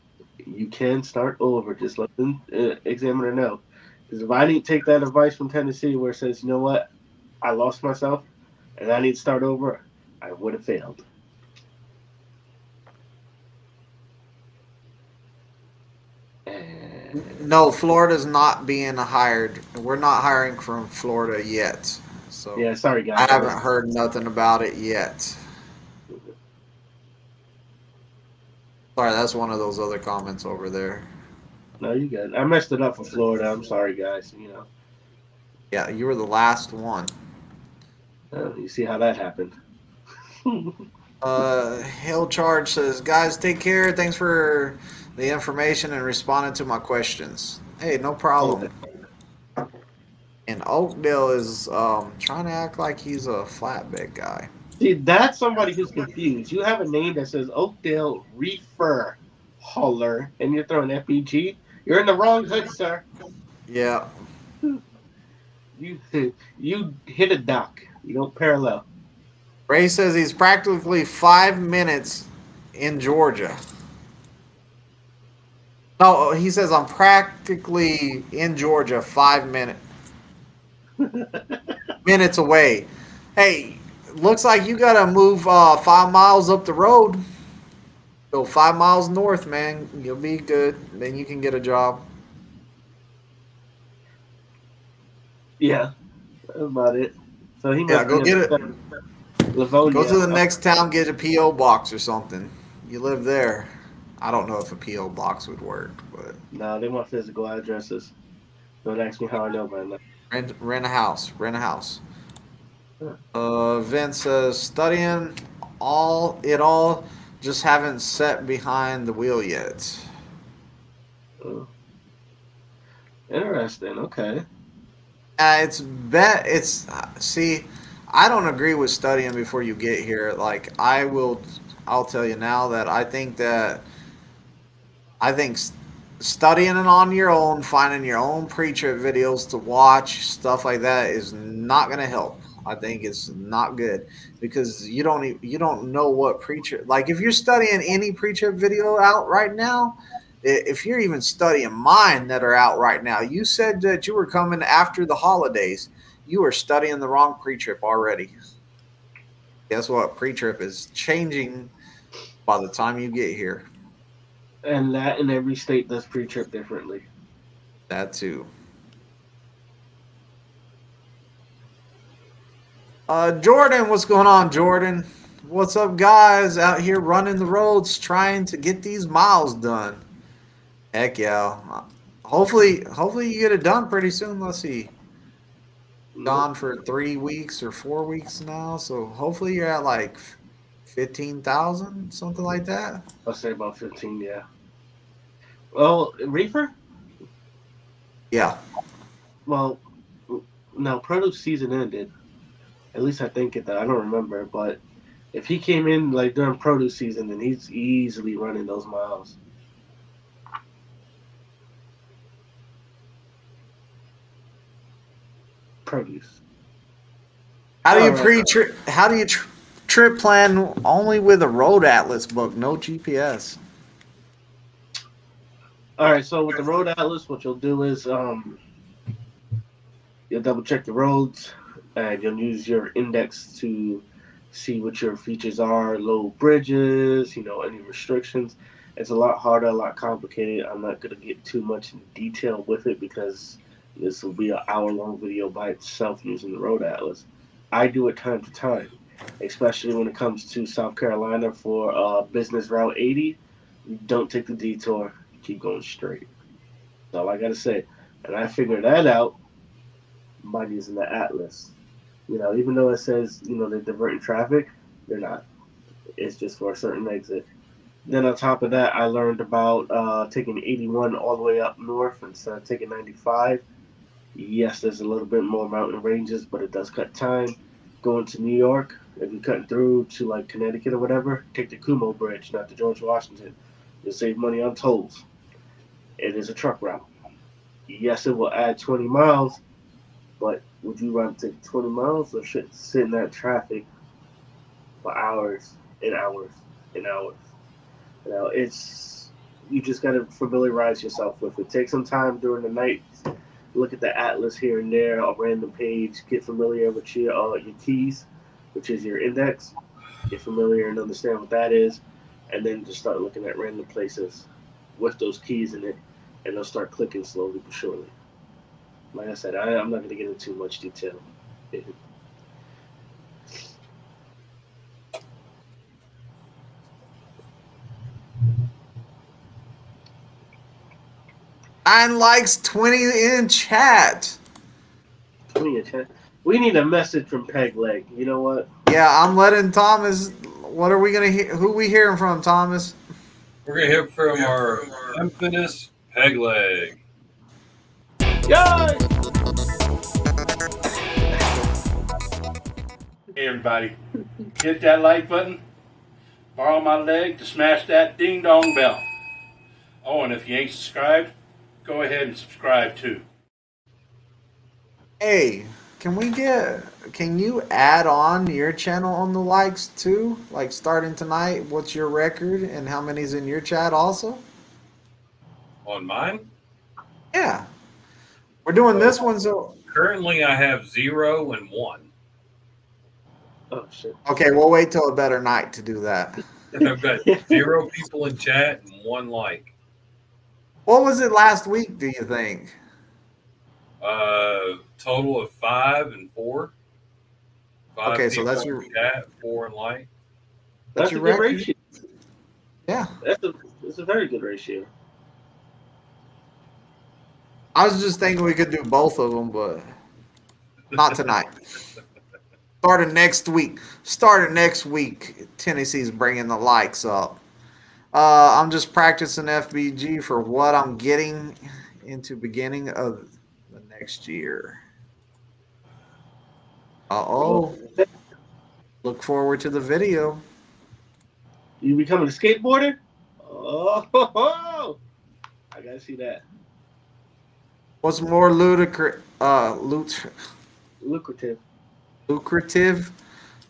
You can start over. Just let the uh, examiner know. Because if I didn't take that advice from Tennessee, where it says, "You know what, I lost myself, and I need to start over," I would have failed. No, Florida's not being hired. We're not hiring from Florida yet. So yeah, sorry guys. I haven't heard nothing about it yet. Sorry, that's one of those other comments over there. No, you good. I messed it up for Florida. I'm sorry, guys. You know, Yeah, you were the last one. uh, you see how that happened. Uh, Hill Charge says, guys, take care. Thanks for the information and responding to my questions. Hey, no problem. And Oakdale is um, trying to act like he's a flatbed guy. See, that's somebody who's confused. You have a name that says Oakdale Reefer Hauler, and you're throwing FBG. You're in the wrong hood, sir. Yeah, You you hit a dock. You don't parallel. Ray says he's practically five minutes in Georgia. No, he says I'm practically in Georgia, five minute minutes away. Hey, looks like you gotta move uh, five miles up the road. Go five miles north, man. You'll be good. Then you can get a job. Yeah, that's about it. So he Yeah, go get it. Go to the next town, get a PO box or something. You live there. I don't know if a PO box would work, but No, they want physical addresses. Don't ask me how I know, man. rent rent a house. Rent a house. Huh. Uh, Vince says studying all it all, just haven't set behind the wheel yet. Oh. Interesting. Okay. Uh, it's bet it's see, I don't agree with studying before you get here. Like I will, I'll tell you now that I think that I think studying it on your own, finding your own pre-trip videos to watch, stuff like that is not going to help. I think it's not good because you don't you don't know what pre-trip like if you're studying any pre-trip video out right now, if you're even studying mine that are out right now, you said that you were coming after the holidays. You are studying the wrong pre-trip already. Guess what? Pre-trip is changing by the time you get here. And that in every state does pre-trip differently. That too. Uh, Jordan, what's going on, Jordan? What's up, guys? Out here running the roads, trying to get these miles done. Heck yeah! Hopefully, hopefully you get it done pretty soon. Let's see. Gone for three weeks or four weeks now, so hopefully you're at like fifteen thousand, something like that. I'll say about 15, yeah. Oh, well, Reefer? Yeah. Well, now produce season ended. At least I think it. That I don't remember, but if he came in like during produce season, then he's easily running those miles. Produce. How do you pre trip? How do you tr- trip plan only with a road atlas book, no GPS? All right, so with the road atlas, what you'll do is um, you'll double check the roads, and you'll use your index to see what your features are, low bridges, you know, any restrictions. It's a lot harder, a lot complicated. I'm not gonna get too much in detail with it because this will be an hour-long video by itself using the road atlas. I do it time to time, especially when it comes to South Carolina for uh, business route 80. Don't take the detour keep going straight. That's all I gotta say. And I figured that out by using the atlas. You know, even though it says, you know, they're diverting traffic, they're not. It's just for a certain exit. Then on top of that, I learned about uh, taking 81 all the way up north instead of taking 95. Yes, there's a little bit more mountain ranges, but it does cut time. Going to New York, if you're cutting through to like Connecticut or whatever, take the Cuomo Bridge, not the George Washington You'll save money on tolls. It is a truck route. Yes, it will add 20 miles, but would you rather take 20 miles or sit, sit in that traffic for hours and hours and hours? You know, it's you just got to familiarize yourself with it. Take some time during the night, look at the atlas here and there, a random page, get familiar with your uh, your keys, which is your index. Get familiar and understand what that is, and then just start looking at random places with those keys in it, and they'll start clicking slowly but surely. Like I said, I, I'm not going to get into too much detail. Nine likes, 20 in chat. Twenty in chat. We need a message from Peg Leg. You know what? Yeah, I'm letting Thomas. What are we gonna hear? Who we hearing from, Thomas? We're gonna hear from our infamous peg leg. Yay! Hey everybody, hit that like button. Borrow my leg to smash that ding dong bell. Oh, and if you ain't subscribed, go ahead and subscribe too. Hey, can we get? Can you add on your channel on the likes too? Like starting tonight, what's your record and how many's in your chat also? On mine, Yeah, we're doing this one so. currently I have zero and one. Oh shit! Okay, we'll wait till a better night to do that. I've got zero people in chat and one like. What was it last week? Do you think? Uh, total of five and four. Five Okay, so that's your- chat, four and like. That's a your good ratio. Yeah, That's a that's a very good ratio. I was just thinking we could do both of them, but not tonight. Starting next week. Starting next week. Tennessee's bringing the likes up. Uh, I'm just practicing FBG for what I'm getting into beginning of the next year. Uh oh. Look forward to the video. You becoming a skateboarder? Oh, I gotta see that. What's more ludicrous? Uh, lut- Lucrative. lucrative?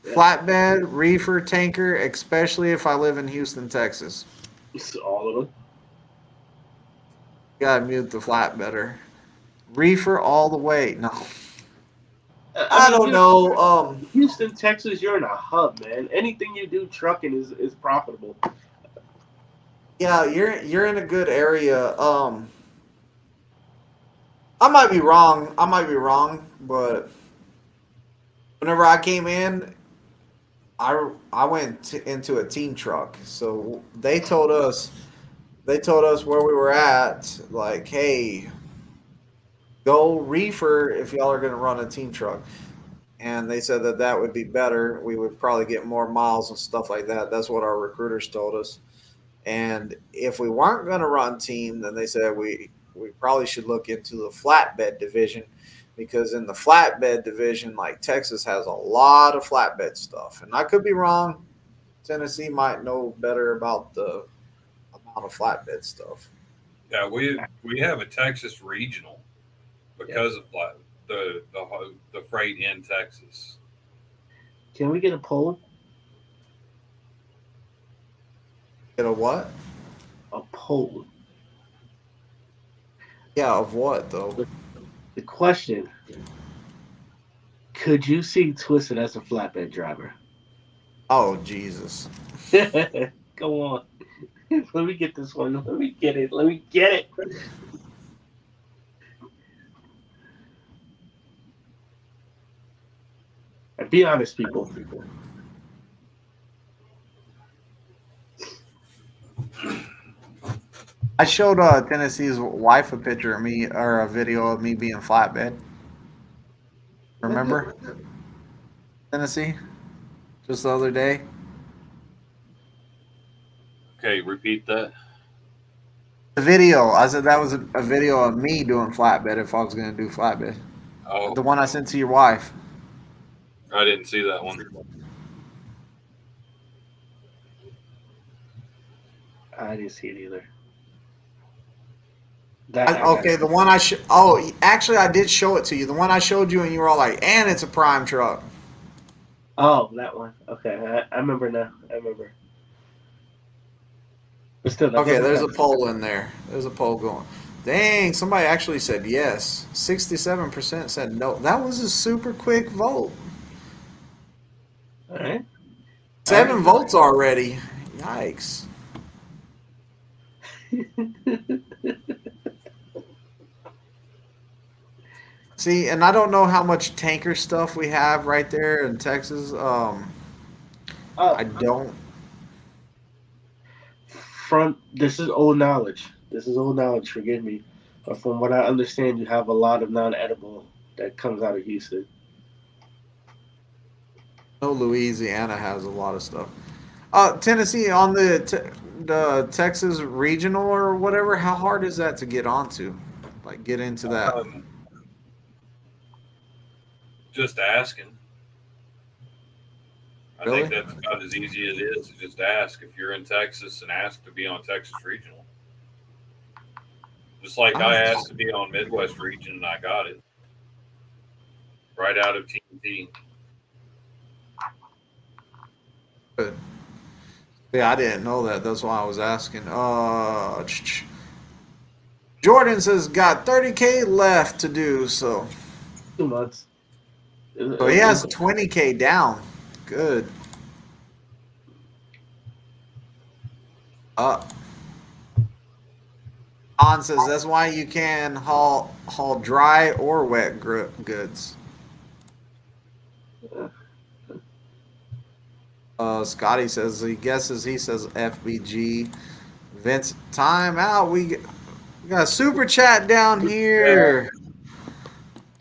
Yeah. Flatbed, reefer, tanker, especially if I live in Houston, Texas. It's all of them. Gotta mute the flat better. Reefer all the way. No, I, mean, don't know. Um, Houston, Texas, you're in a hub, man. Anything you do trucking is, is profitable. yeah, you're you're in a good area. Um, I might be wrong. I might be wrong, but whenever I came in, I I went to, into a team truck. So they told us they told us where we were at. Like, hey, go reefer if y'all are going to run a team truck. And they said that that would be better. We would probably get more miles and stuff like that. That's what our recruiters told us. And if we weren't going to run team, then they said we we probably should look into the flatbed division because in the flatbed division, like Texas has a lot of flatbed stuff, and I could be wrong. Tennessee might know better about the amount of flatbed stuff. Yeah, we we have a Texas regional because of flat, the the the freight in Texas. Can we get a poll? Get a what? A poll. Yeah, of what though? The question: Could you see Twizted as a flatbed driver? Oh Jesus! Go on. Let me get this one. Let me get it. Let me get it. And be honest, people. I showed uh, Tennessee's wife a picture of me or a video of me being flatbed. Remember Tennessee? Just the other day. Okay, repeat that. The video. I said that was a, a video of me doing flatbed if I was going to do flatbed. Oh, The one I sent to your wife. I didn't see that one. I didn't see it either. That I, okay, the one I sh- oh, actually, I did show it to you. The one I showed you, and you were all like, "And it's a prime truck." Oh, that one. Okay, I, I remember now. I remember. But still, that Okay, there's a count. poll in there. There's a poll going. Dang, somebody actually said yes. Sixty-seven percent said no. That was a super quick vote. All right. Seven votes already. Yikes. See, and I don't know how much tanker stuff we have right there in Texas. Um, Oh, I don't. from this is old knowledge. This is old knowledge. Forgive me, but from what I understand, you have a lot of non-edible that comes out of Houston. Know Louisiana has a lot of stuff. Uh, Tennessee on the te- the Texas regional or whatever. How hard is that to get onto? Like get into that? Um, just asking. I think that's about as easy as it is to just ask if you're in Texas and ask to be on Texas Regional. Just like I asked to be on Midwest Region and I got it. Right out of TNT. Yeah, I didn't know that. That's why I was asking. Uh, ch- ch- Jordan says got 30k left to do, so Two months. so he has 20k down. Good. Up. On says that's why you can haul haul dry or wet gr- goods. Uh, Scotty says he guesses he says FBG. Vince, time out. We, we got a super chat down here.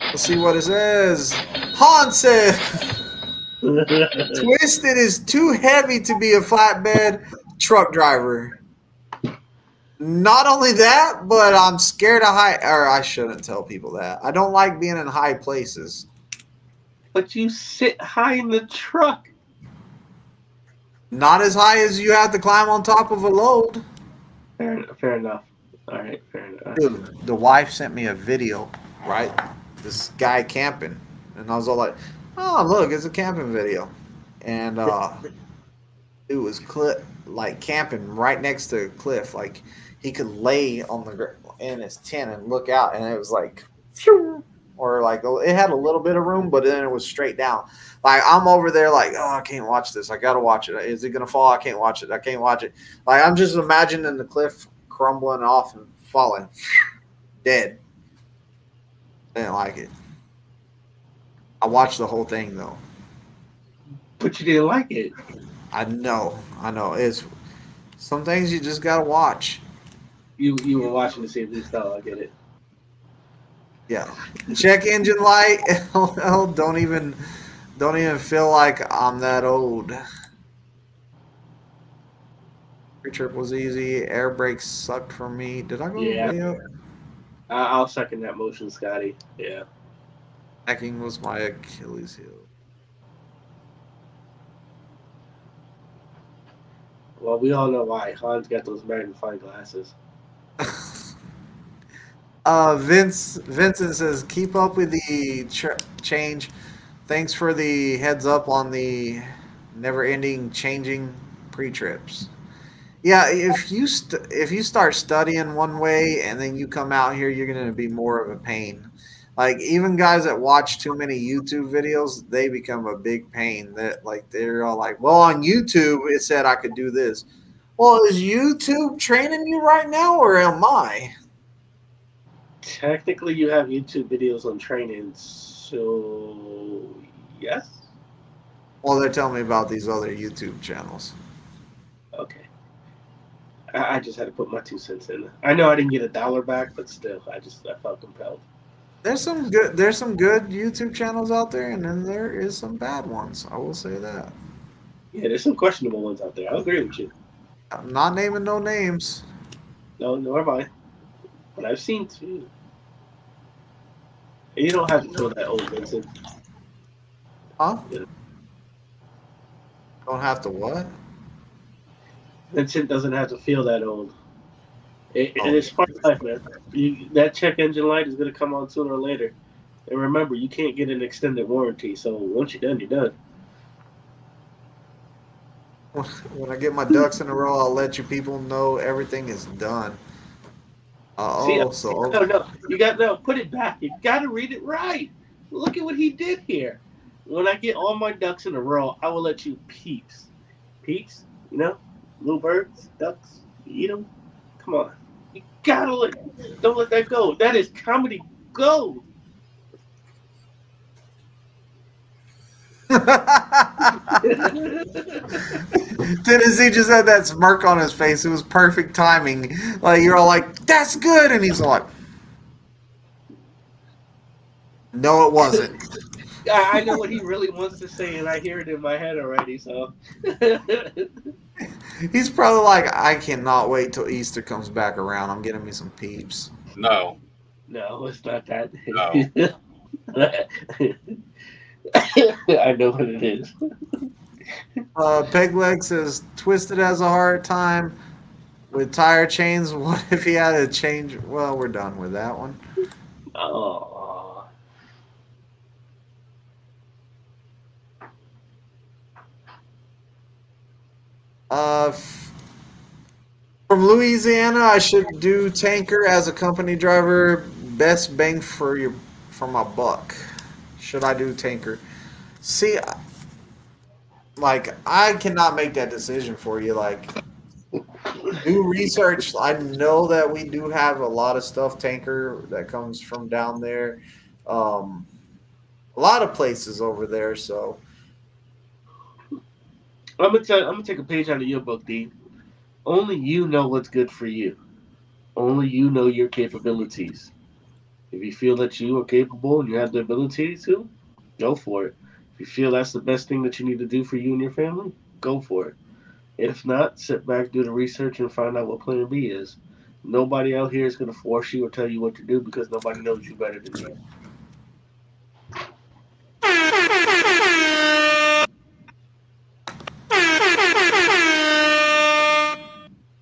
Let's see what it says. Han says Twizted is too heavy to be a flatbed truck driver. Not only that, but I'm scared of high. Or I shouldn't tell people that. I don't like being in high places. but you sit high in the truck. Not as high as you have to climb on top of a load. Fair, fair enough. All right, fair enough. Dude, the wife sent me a video, right? This guy camping. And I was all like, oh, look, it's a camping video. And uh, it was cli- like camping right next to a cliff. Like he could lay on the in his tent and look out, and it was like, phew, or like it had a little bit of room, but then it was straight down. Like I'm over there, like, oh, I can't watch this. I gotta watch it. Is it gonna fall? I can't watch it. I can't watch it. Like I'm just imagining the cliff crumbling off and falling, dead. Didn't like it. I watched the whole thing though. But you didn't like it. I know, I know. It's some things you just gotta watch. You you were watching to see if this fell. I get it. Yeah. Check engine light. LL, oh, don't even don't even feel like I'm that old. Free trip was easy. Air brakes sucked for me. Did I go Yeah. way up? I, I'll second that motion, Scotty. Yeah. Hacking was my Achilles heel. Well, we all know why. Han's got those magnifying glasses. uh, Vince Vincent says, "Keep up with the ch- change. Thanks for the heads up on the never-ending changing pre-trips." Yeah, if you if you start studying one way and then you come out here, you're going to be more of a pain. Like even guys that watch too many YouTube videos, they become a big pain. That like they're all like, "Well, on YouTube it said I could do this." Well, is YouTube training you right now, or am I? Technically, you have YouTube videos on training, so yes. Well, they're telling me about these other YouTube channels. Okay. I, I just had to put my two cents in. I know I didn't get a dollar back, but still, I just I felt compelled. There's some good. There's some good YouTube channels out there, and then there is some bad ones. I will say that. Yeah, there's some questionable ones out there. I agree with you. I'm not naming no names. No, nor have I. But I've seen two. And you don't have to feel that old, Vincent. Huh? Yeah. Don't have to what? Vincent doesn't have to feel that old. It, Oh. And it's part of life, man. You, that check engine light is going to come on sooner or later. And remember, you can't get an extended warranty. So once you're done, you're done. When I get my ducks in a row, I'll let you people know everything is done. Uh, See, oh, so No, no, you got no. Put it back. You got to read it right. Look at what he did here. When I get all my ducks in a row, I will let you peeps, peeps. You know, little birds, ducks. You eat them. Come on, you gotta let. Don't let that go. That is comedy gold. Tennessee just had that smirk on his face. It was perfect timing. Like you're all like, "That's good," and he's like, "No, it wasn't." I, I know what he really wants to say, and I hear it in my head already. So. He's probably like, "I cannot wait till Easter comes back around. I'm getting me some peeps." No, No, it's not that. No. I know what it is. Uh, Pegleg says, "Twizted has a hard time with tire chains. What if he had to change?" Well, we're done with that one. Oh. Uh, from Louisiana, I should do tanker as a company driver. Best bang for your for my buck. Should I do tanker? See, like I cannot make that decision for you. Like, do research. I know that we do have a lot of stuff tanker that comes from down there. Um, a lot of places over there. So I'm gonna I'm gonna take a page out of your book, Dean. Only you know what's good for you. Only you know your capabilities. If you feel that you are capable and you have the ability to, go for it. If you feel that's the best thing that you need to do for you and your family, go for it. If not, sit back, do the research, and find out what Plan B is. Nobody out here is going to force you or tell you what to do because nobody knows you better than you.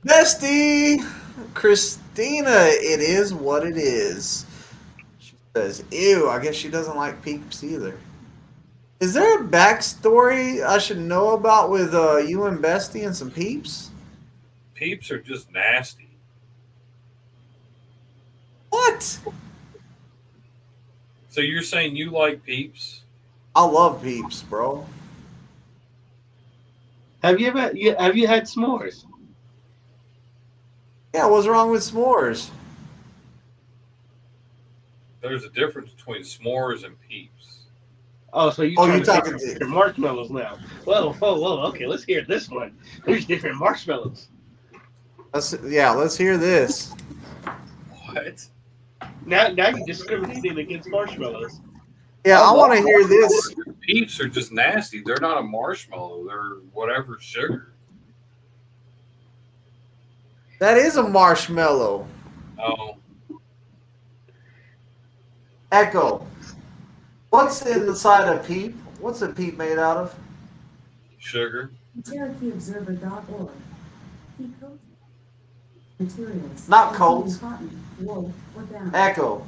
Bestie Christina, it is what it is. She says, Ew, I guess she doesn't like peeps either. Is there a backstory I should know about with uh, you and Bestie and some peeps? peeps are just nasty. What? So you're saying you like peeps? I love peeps, bro. Have you ever you, have you had s'mores? Yeah, what's wrong with s'mores? There's a difference between s'mores and peeps. Oh, so you Oh, you to take talking to- different marshmallows now? Whoa, whoa, whoa! Okay, let's hear this one. There's different marshmallows. Let's yeah, let's hear this. What? Now, now you're discriminating against marshmallows. Yeah, I oh, want to hear this. Peeps are just nasty. They're not a marshmallow. They're whatever sugar. That is a marshmallow. Oh, Echo. What's inside a peep? What's a peep made out of? sugar. CherokeeObserver.org. He coats materials. Not including coats. Cotton, wool, or down. Echo.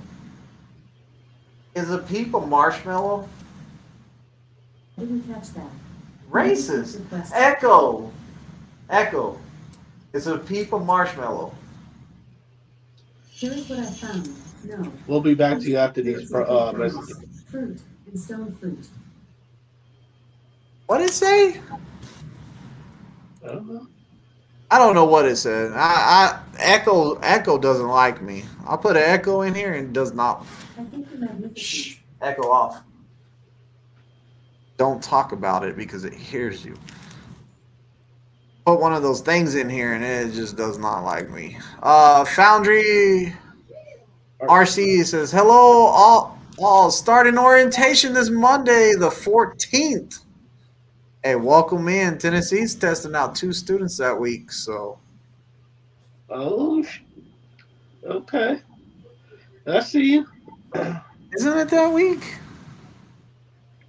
Is a peep a marshmallow? Didn't catch that. Racist. Echo. Echo. Is a peep a marshmallow? Here's what I found. No. We'll be back to you after these uh, messages. Fruit and stone fruit. What it say? I don't know. I don't know what it said. I, I Echo Echo doesn't like me. I'll put an Echo in here and it does not. I think the magnificent. Shh. Echo off. Don't talk about it because it hears you. Put one of those things in here and it just does not like me. Uh, Foundry RC says, "Hello, all, all starting orientation this Monday, the 14th. Hey, welcome in. Tennessee's testing out two students that week, so Oh, okay. I see you. isn't it that week?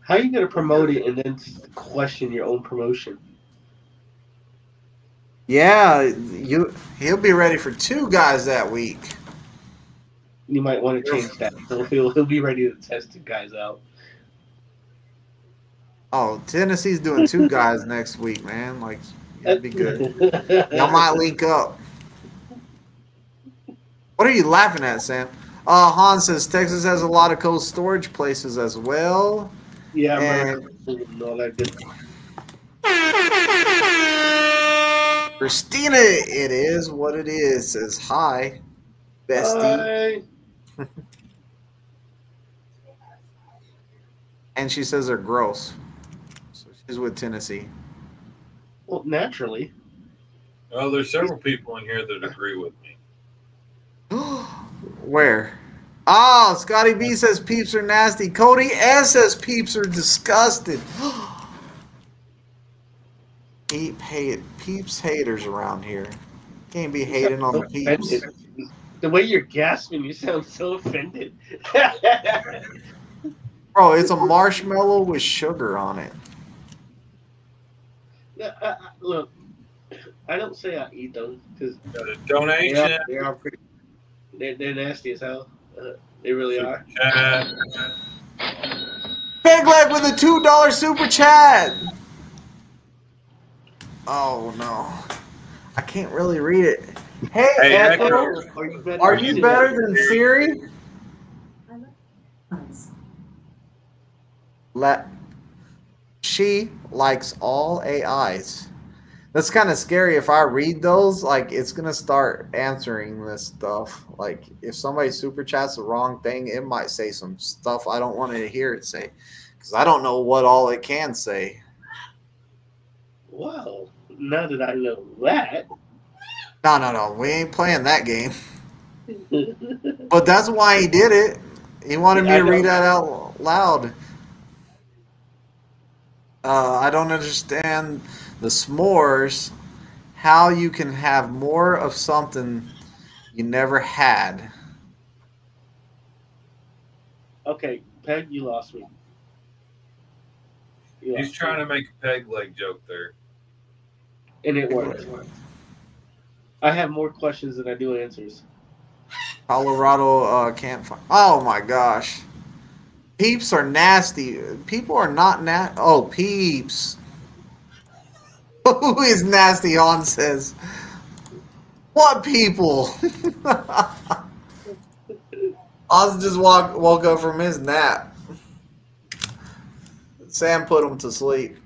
How are you gonna promote it and then question your own promotion? Yeah, you he'll be ready for two guys that week. You might want to change that. So he'll, he'll be ready to test the guys out. Oh, Tennessee's doing two guys next week, man. Like that'd be good. Y'all might link up. What are you laughing at, Sam? Uh, Han says Texas has a lot of cold storage places as well. Yeah, And- man. And all that good. Christina, it is what it is. Says hi, bestie, Bye. and she says they're gross. So she's with Tennessee. Well, naturally. Well, there's several people in here that agree with me. Where? Oh, Scotty B says peeps are nasty. Cody S says peeps are disgusted. Peep hate peeps haters around here. Can't be hating on the peeps. Offended. The way you're gasping, you sound so offended. Bro, it's a marshmallow with sugar on it. Yeah, I, I, look, I don't say I eat them because Got a they donation. are, they are pretty. They're, they're nasty as hell. Uh, they really are. Chat. Big leg with a two dollar super chat. Oh no, I can't really read it. Hey, Hey, Echo, Echo. Are you better, are you better than Siri? I like eyes. Let she likes all AIs. That's kind of scary. If I read those, like it's gonna start answering this stuff. Like if somebody super chats the wrong thing, it might say some stuff I don't want to hear it say, because I don't know what all it can say. Wow. Now that I know that. No, no, no. We ain't playing that game. But that's why he did it. He wanted me I to read that out loud. Uh, I don't understand the s'mores. How you can have more of something you never had. okay, Peg, you lost me. You He's lost trying me. to make a peg leg joke there. and it worked. I have more questions than I do answers. Colorado uh, can't find. Oh my gosh. Peeps are nasty. People are not na Oh, peeps. Who is nasty? On says. What people? Oz just walk, woke up from his nap. Sam put him to sleep.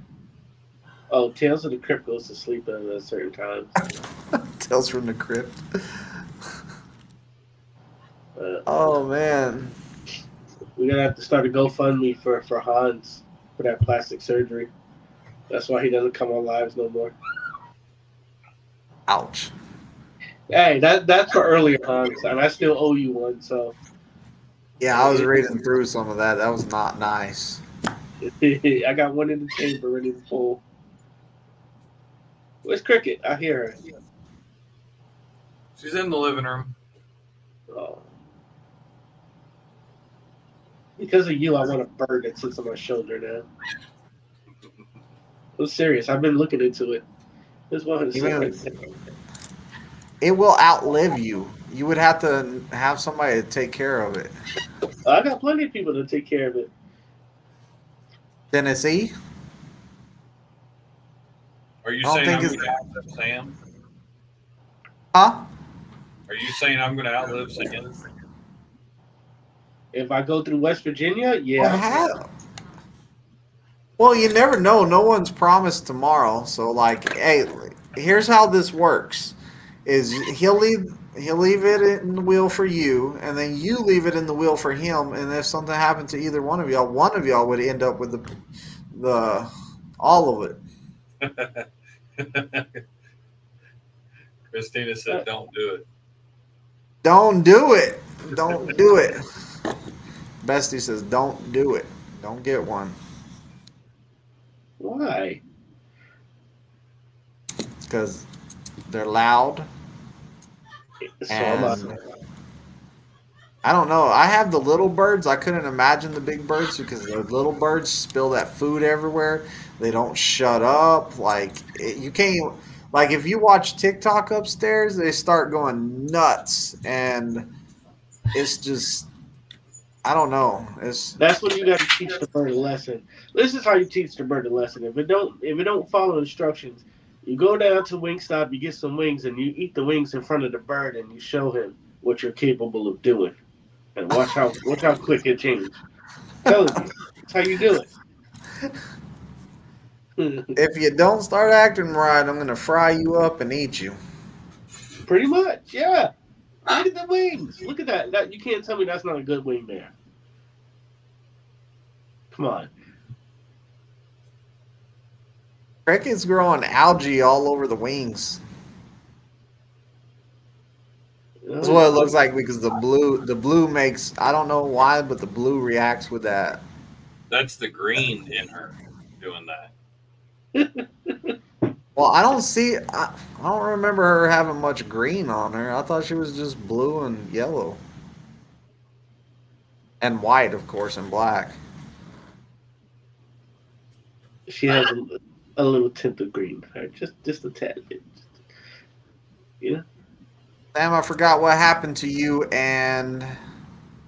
Oh, Tales of the Crypt goes to sleep at a certain time. Tales from the crypt. Uh, Oh man. we're gonna have to start a GoFundMe for for Hans for that plastic surgery. That's why he doesn't come on lives no more. Ouch. Hey, that that's for earlier Hans, and I still owe you one. So Yeah, I was reading through some of that. That was not nice. I got one in the chamber ready to pull. Where's Cricket? I hear her. She's in the living room. Oh. Because of you, I want a bird that sits on my shoulder now. I'm serious. I've been looking into it. Just wanted to You see. mean- if I- It will outlive you. You would have to have somebody to take care of it. I got plenty of people to take care of it. Tennessee? Are you saying I'm it's- going to Sam? Huh? Are you saying I'm going to outlive Sam? If I go through West Virginia, Well, yeah. how- Well, you never know. No one's promised tomorrow. So, like, hey, here's how this works: is he'll leave he'll leave it in the wheel for you, and then you leave it in the wheel for him. And if something happened to either one of y'all, one of y'all would end up with the the all of it. Christina said, "Don't do it." Don't do it. Don't do it. Bestie says, don't do it. Don't get one. Why? Because they're loud. So And I don't know. I have the little birds. I couldn't imagine the big birds because the little birds spill that food everywhere. They don't shut up. Like, it, you can't like if you watch TikTok upstairs, they start going nuts, and it's just I don't know. It's That's when you got to teach the bird a lesson. This is how you teach the bird a lesson. If it don't, if it don't follow instructions, you go down to Wingstop, you get some wings, and you eat the wings in front of the bird, and you show him what you're capable of doing, and watch how watch how quick it changes. Telling you, that's how you do it. if you don't start acting right, I'm gonna fry you up and eat you. Pretty much, yeah. Look at the wings. Look at that. That you can't tell me that's not a good wing there. Come on. Cricket's growing algae all over the wings. That's what it looks like because the blue the blue makes I don't know why, but the blue reacts with that. That's the green in her doing that. Well, I don't see I, I don't remember her having much green on her. I thought she was just blue and yellow. And white, of course, and black. She has a, a little tint of green, just just a tad bit. Yeah, Sam, I forgot what happened to you and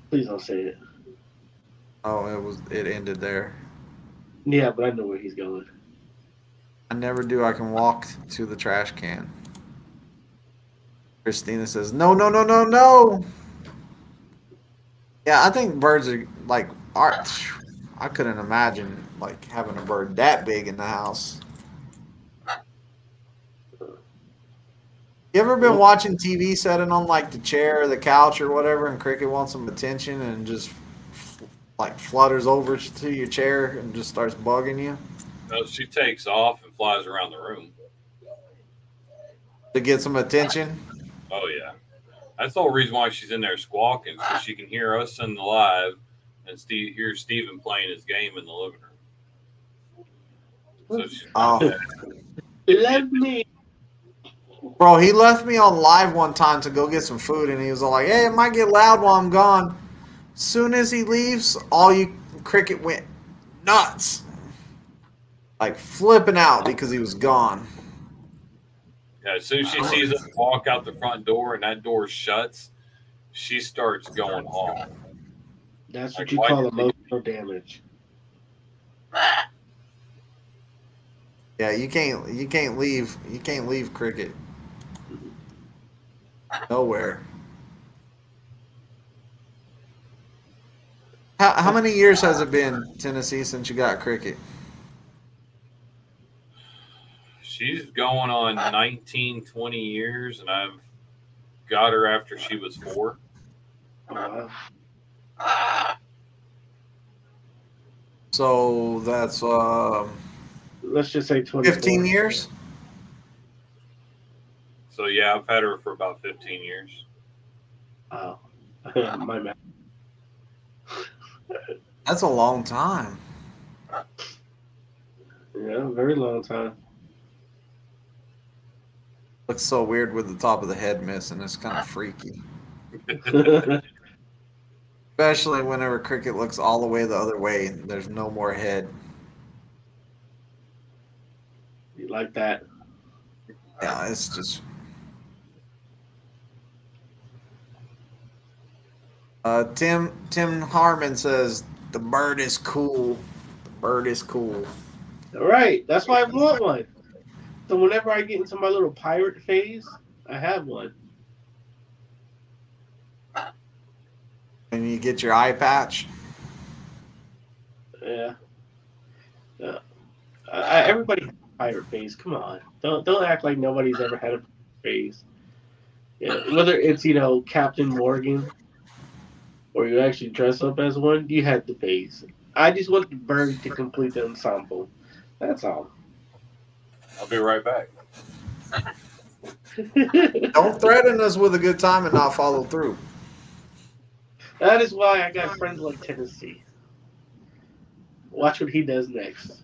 please don't say it. oh it was it ended there. Yeah, but I know where he's going. I never do. I can walk to the trash can. Christina says, "No, no, no, no, no." Yeah, I think birds are like art. I couldn't imagine like having a bird that big in the house. You ever been watching TV sitting on like the chair or the couch or whatever, and cricket wants some attention and just like flutters over to your chair and just starts bugging you No, she takes off flies around the room. to get some attention? Oh yeah, that's the whole reason why she's in there squawking, because she can hear us in the live and Steve hear Steven playing his game in the living room. So Oh. Let me. Bro, he left me on live one time to go get some food, and he was all like, "Hey, it might get loud while I'm gone." Soon as he leaves, all you cricket went nuts, like flipping out because he was gone. Yeah, as soon as she sees us walk out the front door and that door shuts, she starts going off. That's what Like, you call emotional damage. Yeah, you can't, you can't leave, you can't leave cricket nowhere. How, how many years has it been, Tennessee, since you got cricket? She's going on 19, 20 years, and I've got her after she was four. Uh, So that's uh, let's just say 20. 15 years. So yeah, I've had her for about 15 years. Wow. My man. That's a long time. Yeah, very long time. Looks so weird with the top of the head missing. It's kind of freaky, especially whenever cricket looks all the way the other way. and There's no more head. You like that? Yeah, it's just. Uh, Tim Tim Harmon says the bird is cool. The bird is cool. All right, that's why I want one. So whenever I get into my little pirate phase, I have one. And you get your eye patch. Yeah. Yeah. I, I- everybody has a pirate phase. Come on, don't don't act like nobody's ever had a phase. Yeah, whether it's you know Captain Morgan, or you actually dress up as one, you had the phase. I just want the bird to complete the ensemble. That's all. I'll be right back. Don't threaten us with a good time and not follow through. that is why I got friends like Tennessee. Watch what he does next.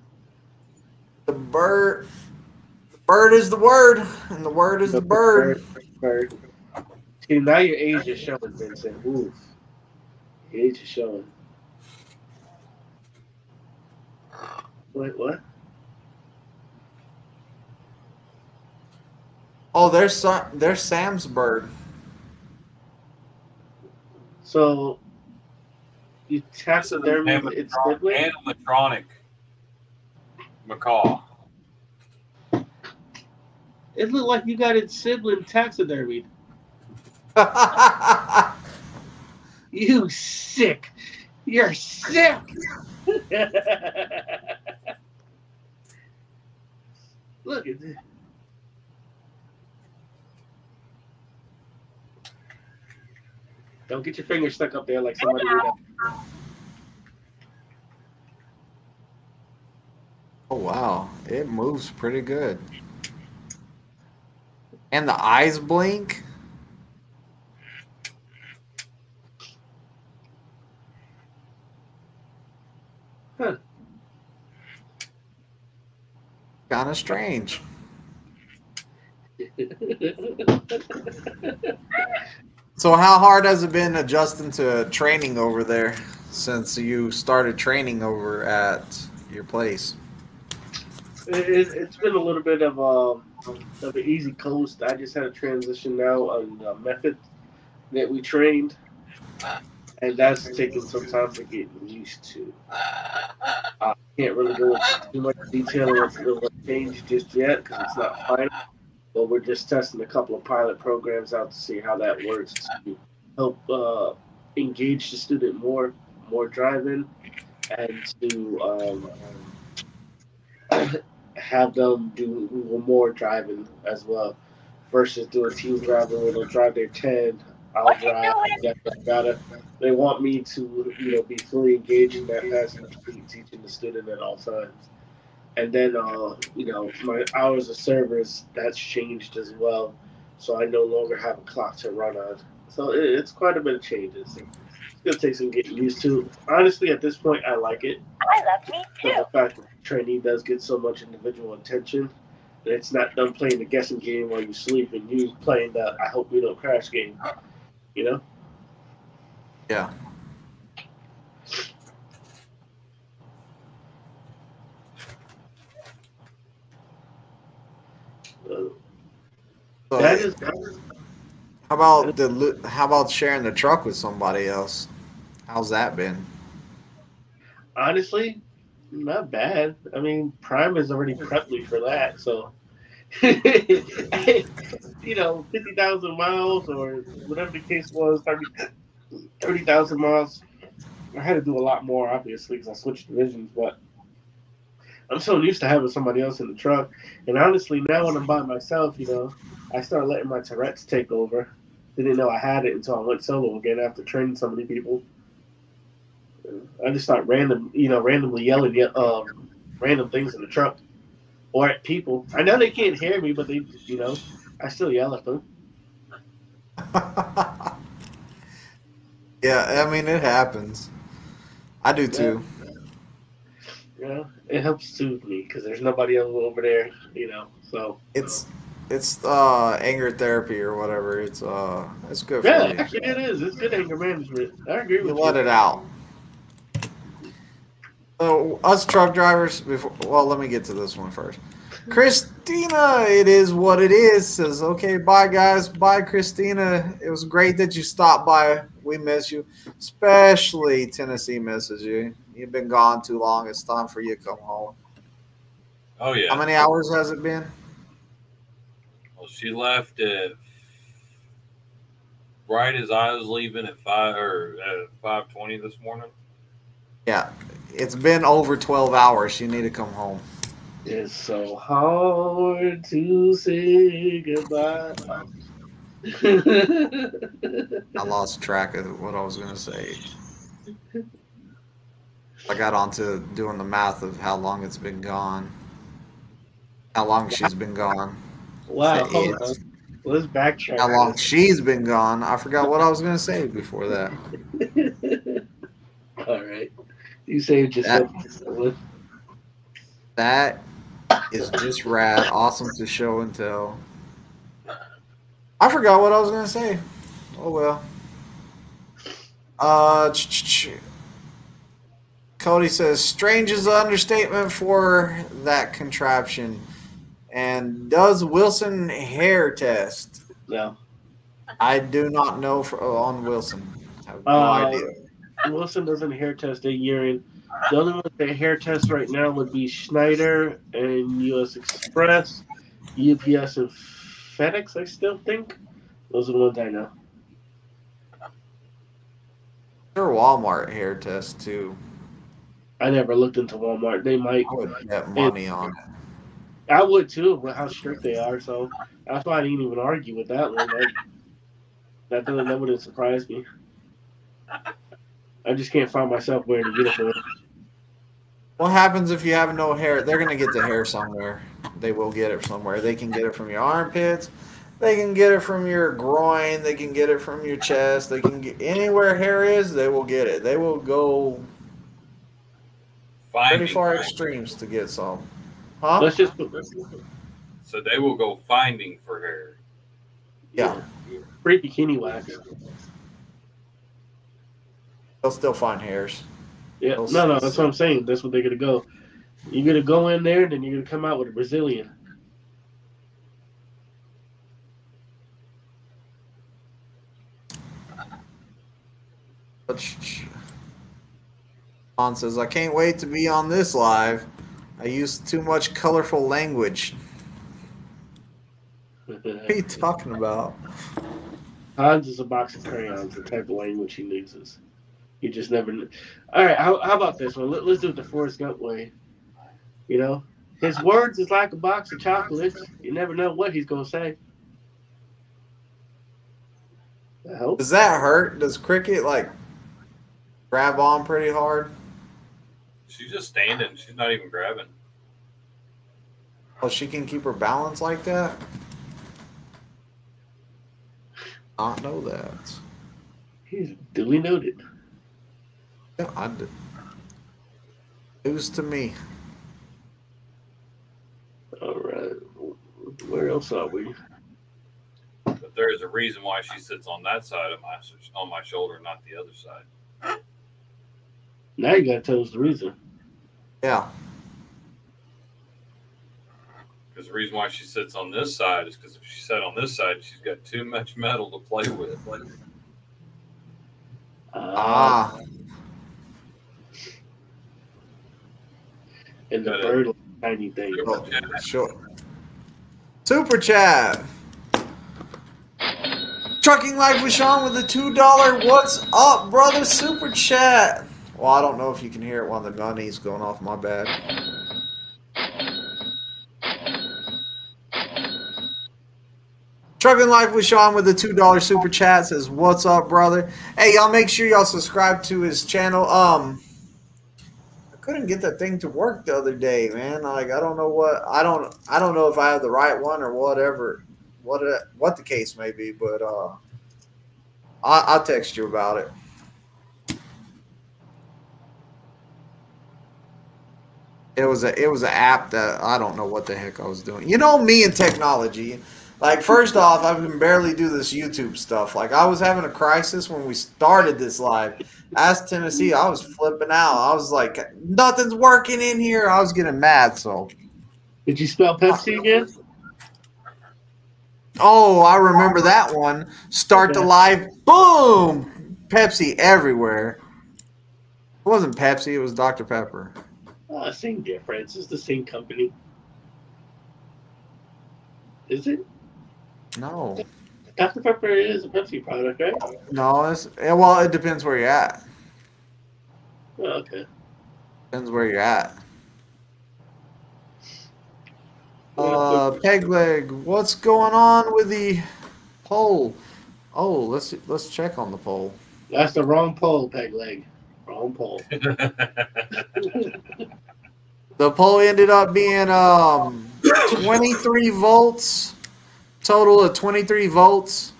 The bird, the bird is the word, and the word is the bird. Bird. See, now your age is showing, Vincent. Oof. Your age is showing. Wait, what? Oh, there's some, there's Sam's bird. So you taxidermy its sibling? Animatronic macaw. It looked like you got its sibling taxidermied. You sick. You're sick. Look at this. Don't get your finger stuck up there like somebody did. oh wow, it moves pretty good. And the eyes blink. Huh. Kind of strange. So how hard has it been adjusting to training over there since you started training over at your place? It, it's been a little bit of um of an easy coast. I just had a transition now on the method that we trained, and that's taken some time to get used to. I can't really go into too much detail on what's going to change just yet because it's not final. But we're just testing a couple of pilot programs out to see how that works to help uh, engage the student more, more driving, and to um, have them do more driving as well versus do a team driving where they'll drive their 10 i'll drive yada, yada. they want me to you know be fully engaged in that passing teaching the student at all times and then uh you know my hours of service that's changed as well so i no longer have a clock to run on so it, it's quite a bit of changes it's gonna take some getting used to honestly at this point i like it I love me but too. the fact that trainee does get so much individual attention that it's not done playing the guessing game while you sleep and you playing the I hope we don't crash game. You know? Yeah. So that is how about the how about sharing the truck with somebody else? How's that been? honestly not bad. I mean, Prime has already prepped me for that, so you know, fifty thousand miles or whatever the case was, 30 30,000 miles. I had to do a lot more, obviously, because I switched divisions, but I'm so used to having somebody else in the truck. And honestly, now when I'm by myself, you know, I start letting my Tourette's take over. Didn't know I had it until I went solo again after training so many people. I just start random, you know, randomly yelling ye- um, random things in the truck or at people. I know they can't hear me, but they, you know, I still yell at them. yeah, I mean it happens. I do too. You know, it helps soothe me because there's nobody else over there, you know. So It's it's uh anger therapy or whatever. It's uh it's good for yeah, you. actually it is. It's good anger management. I agree with You let you. it out. So us truck drivers before well let me get to this one first. Christina, it is what it is. Says, okay, bye guys. Bye, Christina. It was great that you stopped by. We miss you. Especially Tennessee misses you. You've been gone too long. It's time for you to come home. Oh yeah. How many hours has it been? Well, she left at right as I was leaving at five or at five twenty this morning. Yeah. It's been over twelve hours. You need to come home. It's so hard to say goodbye. I lost track of what I was gonna say. I got onto doing the math of how long it's been gone. How long she's been gone. wow, Say hold on. Let's backtrack. How long she's been gone. I forgot what I was gonna say before that. All right. You saved yourself. That is just rad. Awesome to show and tell. I forgot what I was gonna say. Oh well. Uh, ch- ch- ch- Cody says, "Strange is the understatement for that contraption." And does Wilson hair test? No. I do not know for, on Wilson. I have no Uh, idea. Wilson doesn't hair test a urine. The only one that hair test right now would be Schneider and U.S. Express, UPS, and FedEx. I still think those are the ones I know. Sure, Walmart hair test too. I never looked into Walmart. They might. I would bet money on it. I would too, with how strict they are. So that's why I didn't even argue with that one. Like, that doesn't that wouldn't surprise me. I just can't find myself wearing a uniform. What happens if you have no hair? They're gonna get the hair somewhere. They will get it somewhere. They can get it from your armpits. They can get it from your groin. They can get it from your chest. They can get anywhere hair is. They will get it. They will go Finding pretty far for- extremes to get some. Huh? Let's just So they will go finding for hair. Yeah. free bikini wax. They'll still find hairs. Yeah, no, no, that's what I'm saying. That's what they're gonna go. You're gonna go in there, and then you're gonna come out with a Brazilian. But sh- sh- Han says, "I can't wait to be on this live. I use too much colorful language. What are you talking about? Hans is a box of crayons, the type of language he uses. You just never. All right, how, how about this one? Let, let's do it the Forrest Gump way. You know, his words is like a box of chocolates. You never know what he's gonna say. That helps. Does that hurt? Does cricket like grab on pretty hard? She's just standing. She's not even grabbing. Oh, she can keep her balance like that? Not know that. He's duly noted. Yeah, I did. News to me. All right. Where else are we? But there's a reason why she sits on that side of my on my shoulder, not the other side. Now you gotta tell us the reason. Yeah. Because the reason why she sits on this side is because if she sat on this side, she's got too much metal to play with. Like, ah. And the bird any day. Oh, sure. Super chat. Trucking Life with Sean with a $2 What's Up Brother Super Chat. Well, I don't know if you can hear it while the gun is going off. My bad. Trucking Life with Sean with the $2 Super Chat says, What's up, brother? Hey, y'all make sure y'all subscribe to his channel. Um, couldn't get that thing to work the other day, man. Like I don't know what I don't I don't know if I have the right one or whatever, what it, what the case may be, but uh, I, I'll text you about it. It was a it was an app that I don't know what the heck I was doing. You know me and technology. Like first off, I can barely do this YouTube stuff. Like I was having a crisis when we started this live. As Tennessee, I was flipping out. I was like, nothing's working in here. I was getting mad. So, Did you spell Pepsi again? oh, I remember that one. Start the live. Boom! Pepsi everywhere. It wasn't Pepsi. It was Dr Pepper. Uh, oh, same difference. It's the same company. Is it? No, Dr. Pepper is a Pepsi product, right? no. It's well, it depends where you're at. Oh, okay. Depends where you're at. Uh, peg leg. What's going on with the poll? Oh, let's let's check on the poll. That's the wrong pole, peg leg. Wrong pole. The poll ended up being um 23 volts, total of 23 volts.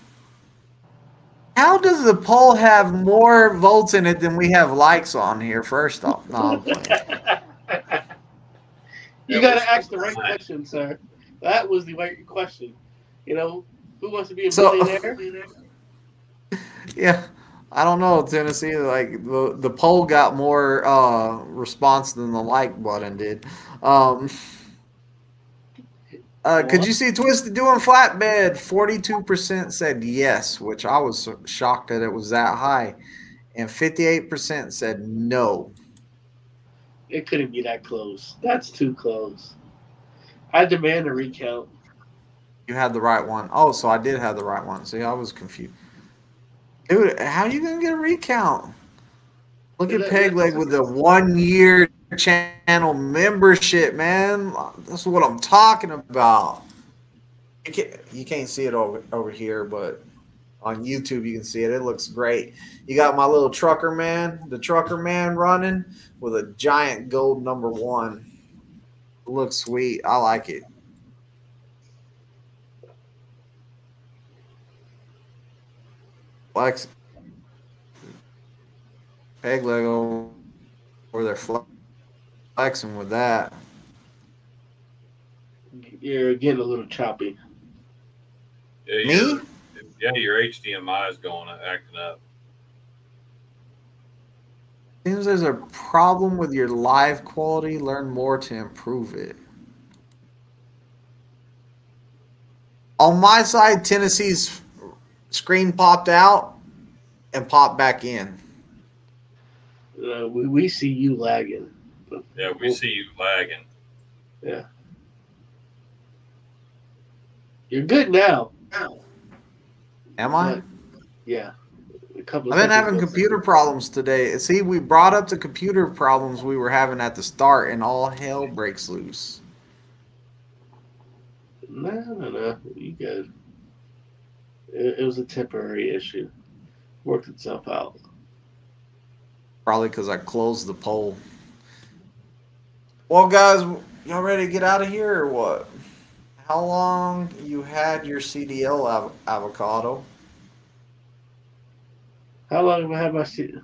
How does the poll have more volts in it than we have likes on here? First off, no, You got to ask the right question, sir. That was the right question. You know, who wants to be a So- millionaire? yeah, I don't know Tennessee. Like the the poll got more uh response than the like button did. Um, Uh, could you see Twizted doing flatbed? Forty-two percent said yes, which I was shocked that it was that high, and fifty-eight percent said no. It couldn't be that close. That's too close. I demand a recount. You had the right one. Oh, so I did have the right one. See, I was confused. Dude, how are you gonna get a recount? Look at Peg Leg with the one-year channel membership, man. That's what I'm talking about. You can't, you can't see it over over here, but on YouTube you can see it. It looks great. You got my little trucker man, the trucker man running with a giant gold number one. Looks sweet. I like it. Flex. Peg leg over there flexing with that. You're getting a little choppy. Yeah, Me? your- Yeah, your HDMI is going acting up. Seems there's a problem with your live quality. Learn more to improve it. On my side, Tennessee's screen popped out and popped back in. Uh, we, we see you lagging. Yeah, we see you lagging. Yeah. You're good now. Am I? Yeah. A couple. I've been having ago. computer problems today. See, we brought up the computer problems we were having at the start, and all hell breaks loose. No, no, no. You good. It, it was a temporary issue. Worked itself out. Probably because I closed the poll. Well, guys, y'all ready to get out of here or what? How long you had your CDL av- avocado? How long have I had my seat?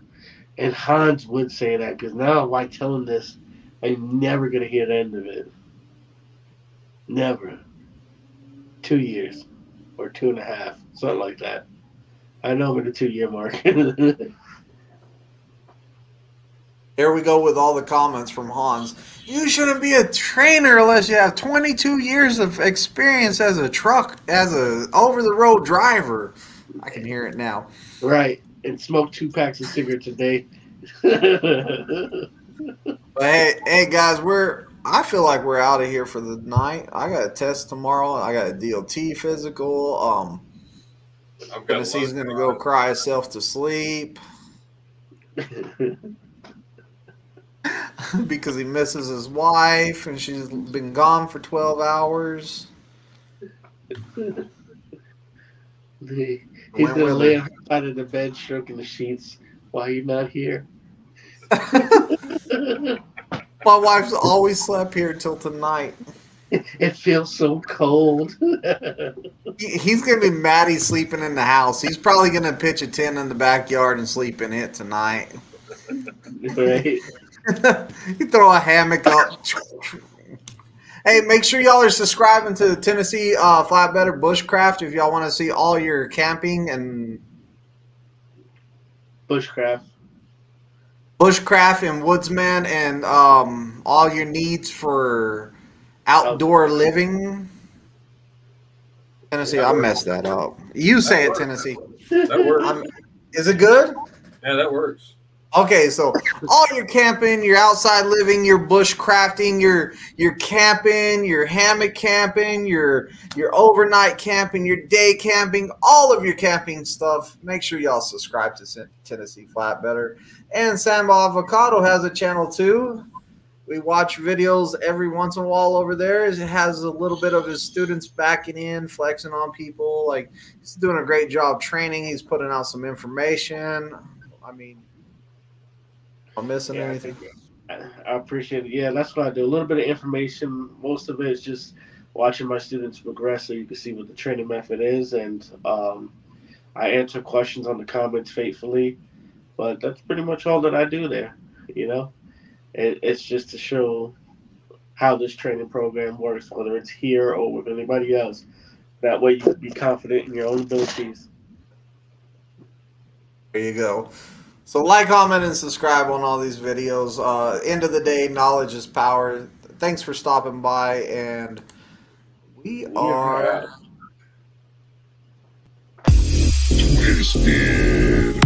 And Hans would say that because now by telling this, I'm never gonna hear the end of it. Never. Two years, or two and a half, something like that. I know I'm at the two year mark. Here we go with all the comments from Hans. You shouldn't be a trainer unless you have 22 years of experience as a truck, as a over the road driver. I can hear it now. right. And smoke two packs of cigarettes a day. Hey, hey guys, we're I feel like we're out of here for the night. I got a test tomorrow. I got a DOT physical. Um, I've got Tennessee's low gonna go cry himself to sleep because he misses his wife and she's been gone for 12 hours. He's gonna lay her. on the side of the bed, stroking the sheets while you're not here. My wife's always slept here till tonight. it feels so cold. He's gonna be mad he's sleeping in the house. He's probably gonna pitch a tent in the backyard and sleep in it tonight. right? you throw a hammock up. Hey, make sure y'all are subscribing to Tennessee uh, Flatbedder Bushcraft if y'all want to see all your camping and Bushcraft. bushcraft and woodsman and um, all your needs for outdoor living. Tennessee, I messed that up. You say it, Tennessee. That works. I'm, is it good? Yeah, that works. Okay, so all your camping, your outside living, your bush crafting, your your camping, your hammock camping, your your overnight camping, your day camping, all of your camping stuff. Make sure y'all subscribe to Tennessee Flatbedder. And Sam Avocado has a channel too. We watch videos every once in a while over there. It has a little bit of his students backing in, flexing on people. Like he's doing a great job training. He's putting out some information. I mean, am missing Yeah, anything? I I appreciate it. Yeah, that's what I do. A little bit of information. Most of it is just watching my students progress so you can see what the training method is. And um, I answer questions on the comments faithfully. But that's pretty much all that I do there. You know, it, it's just to show how this training program works, whether it's here or with anybody else. That way you can be confident in your own abilities. There you go. So like, comment, and subscribe on all these videos. Uh, end of the day, knowledge is power. Thanks for stopping by, and we We We are are. Twizted.